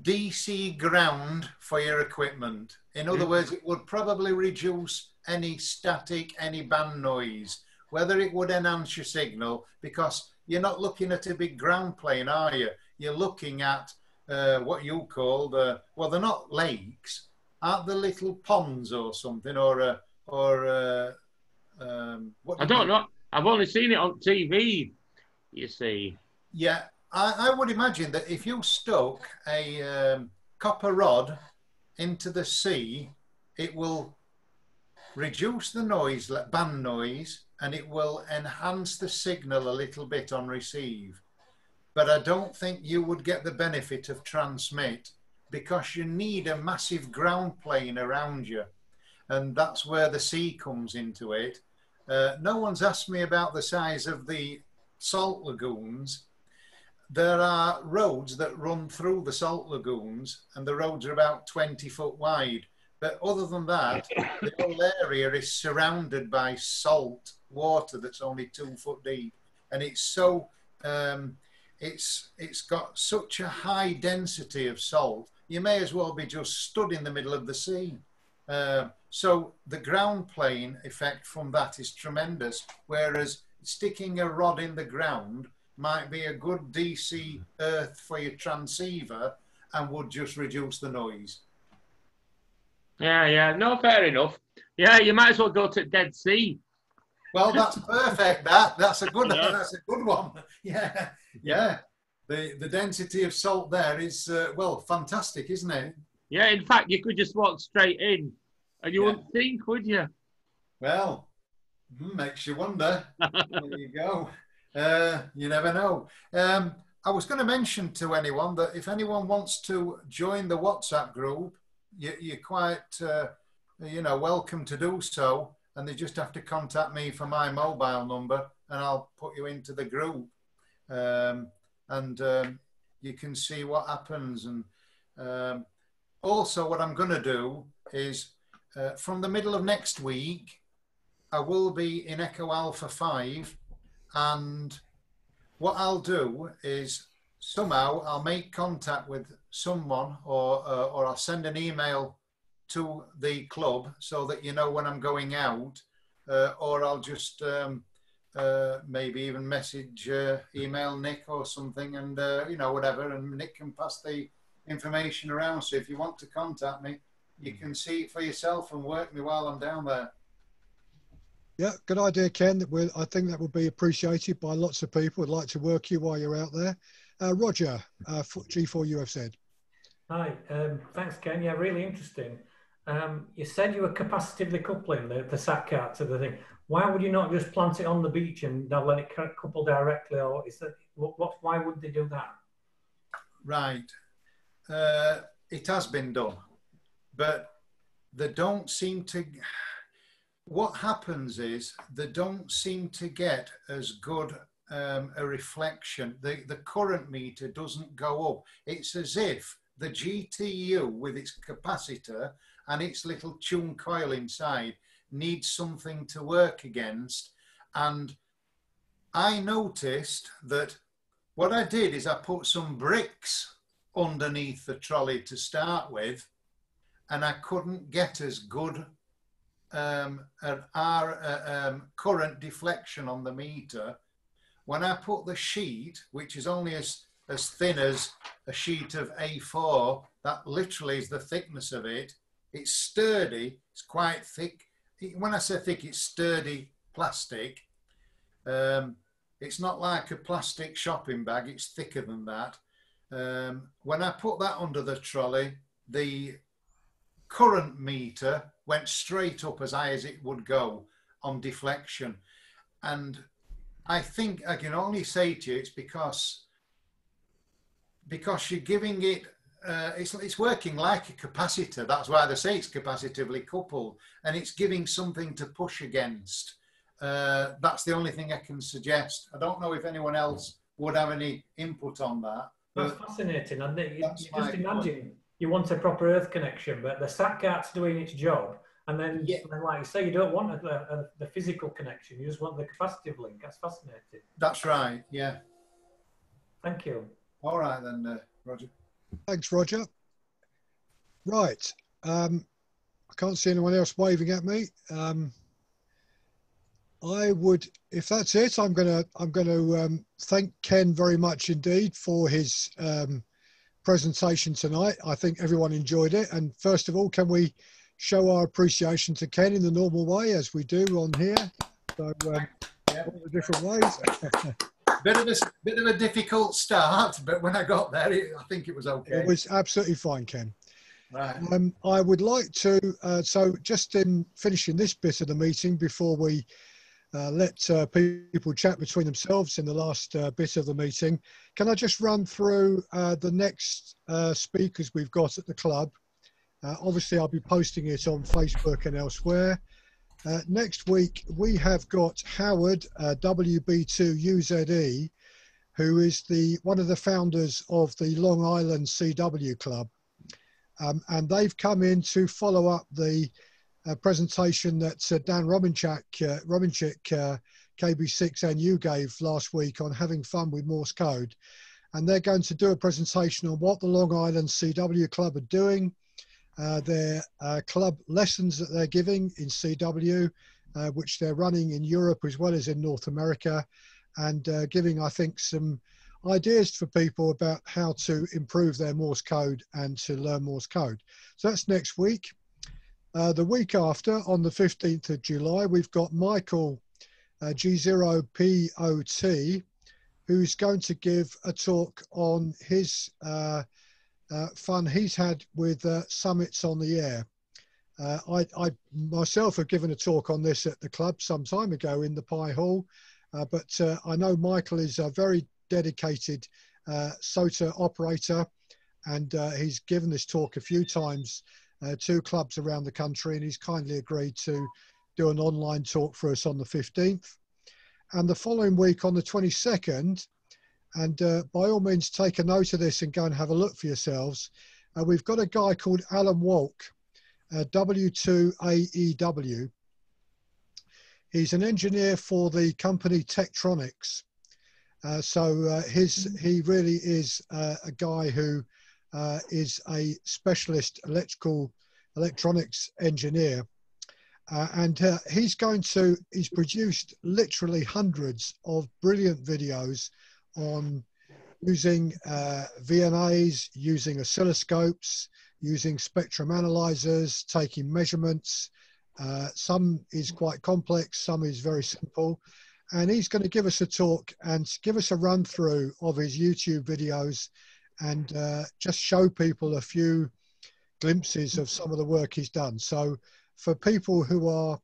DC ground for your equipment. In other Mhm. words, it would probably reduce any static, any band noise, whether it would enhance your signal, because you're not looking at a big ground plane, are you? You're looking at uh, what you call the, well, they're not lakes, aren't they little ponds or something, or, uh, or, uh, um, what I don't know. I've only seen it on TV. You see. Yeah, I, I would imagine that if you stuck a um, copper rod into the sea, it will reduce the noise, like band noise, and it will enhance the signal a little bit on receive. But I don't think you would get the benefit of transmit because you need a massive ground plane around you. And that's where the sea comes into it. Uh, no one's asked me about the size of the salt lagoons. There are roads that run through the salt lagoons and the roads are about 20 foot wide. But other than that the whole area is surrounded by salt water that's only two foot deep. And it's so um, it's it's got such a high density of salt you may as well be just stood in the middle of the sea. Uh, so the ground plane effect from that is tremendous whereas sticking a rod in the ground might be a good DC earth for your transceiver and would just reduce the noise. Yeah, yeah. No, fair enough. Yeah, you might as well go to Dead Sea. Well, that's perfect. That that's a good Yeah. that's a good one. Yeah, yeah. The the density of salt there is uh, well fantastic, isn't it? Yeah, in fact, you could just walk straight in, and you wouldn't think, would you? Well, Mm, Makes you wonder. there you go. Uh, you never know. Um, I was going to mention to anyone that if anyone wants to join the WhatsApp group, you, you're quite, uh, you know, welcome to do so. And they just have to contact me for my mobile number, and I'll put you into the group. Um, and um, you can see what happens. And um, also, what I'm going to do is uh, from the middle of next week, I will be in Echo Alpha 5 and what I'll do is somehow I'll make contact with someone or, uh, or I'll send an email to the club so that you know when I'm going out uh, or I'll just um, uh, maybe even message, uh, email Nick or something and, uh, you know, whatever, and Nick can pass the information around. So if you want to contact me, you can see it for yourself and work me while I'm down there. Yeah, good idea, Ken. That will I think that would be appreciated by lots of people. Would like to work you while you're out there. Uh, Roger, uh, G4UFZ. Hi, um, thanks, Ken. Yeah, really interesting. Um, you said you were capacitively coupling the, the SAT cart to the thing. Why would you not just plant it on the beach and not let it couple directly? Or is that what? what why would they do that? Right. Uh, it has been done, but they don't seem to. What happens is they don't seem to get as good um, a reflection. The, the current meter doesn't go up. It's as if the GTU with its capacitor and its little tune coil inside needs something to work against. And I noticed that what I did is I put some bricks underneath the trolley to start with, and I couldn't get as good um, an R uh, um, current deflection on the meter. When I put the sheet, which is only as, as thin as a sheet of A4, that literally is the thickness of it. It's sturdy, it's quite thick. When I say thick, it's sturdy plastic. Um, it's not like a plastic shopping bag, it's thicker than that. Um, when I put that under the trolley, the current meter went straight up as high as it would go on deflection. And I think I can only say to you it's because because you're giving it uh, it's, it's working like a capacitor. That's why they say it's capacitively coupled and it's giving something to push against. Uh, that's the only thing I can suggest. I don't know if anyone else would have any input on that. That's fascinating. And you, you just imagine point. You want a proper earth connection, but the sat cart's doing its job. And then, yeah. and like you say, you don't want a, a, the physical connection. You just want the capacitive link. That's fascinating. That's right. Yeah. Thank you. All right then, uh, Roger. Thanks, Roger. Right. Um, I can't see anyone else waving at me. Um, I would, if that's it, I'm gonna I'm gonna um, thank Ken very much indeed for his um, presentation tonight. I think everyone enjoyed it. And first of all, can we show our appreciation to Ken in the normal way as we do on here? So um, yeah. all the different ways. bit of a bit of a difficult start, but when I got there, it, I think it was okay. It was absolutely fine, Ken. Right. Um, I would like to, uh, so just in finishing this bit of the meeting before we uh, let uh, people chat between themselves in the last uh, bit of the meeting, can I just run through uh, the next uh, speakers we've got at the club? obviously, I'll be posting it on Facebook and elsewhere. next week, we have got Howard, WB2UZE, who is the one of the founders of the Long Island CW Club. Um, and they've come in to follow up the uh, presentation that uh, Dan Romanchik, uh, uh, KB6NU gave last week on having fun with Morse code. And they're going to do a presentation on what the Long Island CW Club are doing, uh, their uh, club lessons that they're giving in CW, which they're running in Europe as well as in North America, and giving, I think, some ideas for people about how to improve their Morse code and to learn Morse code. So that's next week. Uh, the week after, on the 15th of July, we've got Michael uh, G0POT, who's going to give a talk on his uh, uh, fun he's had with uh, summits on the air. I, I, myself have given a talk on this at the club some time ago in the Pie Hall, but I know Michael is a very dedicated SOTA operator, and he's given this talk a few times uh, to clubs around the country, and he's kindly agreed to do an online talk for us on the 15th. And the following week on the 22nd, and by all means take a note of this and go and have a look for yourselves, we've got a guy called Alan Wolke uh, W2AEW. He's an engineer for the company Tektronix. Uh, so uh, his he really is uh, a guy who uh, is a specialist electrical electronics engineer. Uh, and he's going to, he's produced literally hundreds of brilliant videos on using VNAs, using oscilloscopes, using spectrum analyzers, taking measurements. Uh, some is quite complex, some is very simple. And he's going to give us a talk and give us a run through of his YouTube videos and uh, just show people a few glimpses of some of the work he's done. So for people who are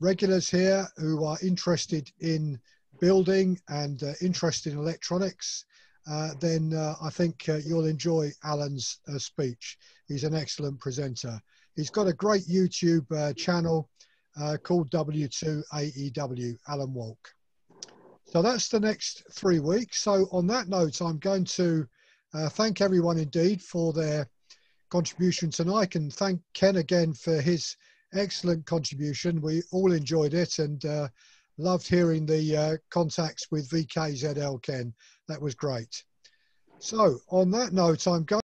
regulars here, who are interested in building and uh, interested in electronics, uh, then uh, I think uh, you'll enjoy Alan's uh, speech. He's an excellent presenter. He's got a great YouTube uh, channel uh, called W2AEW, Alan Wolke. So that's the next three weeks. So on that note, I'm going to uh, thank everyone indeed for their contribution tonight and thank Ken again for his excellent contribution. We all enjoyed it and uh, loved hearing the uh, contacts with VKZL Ken. That was great. So on that note, I'm going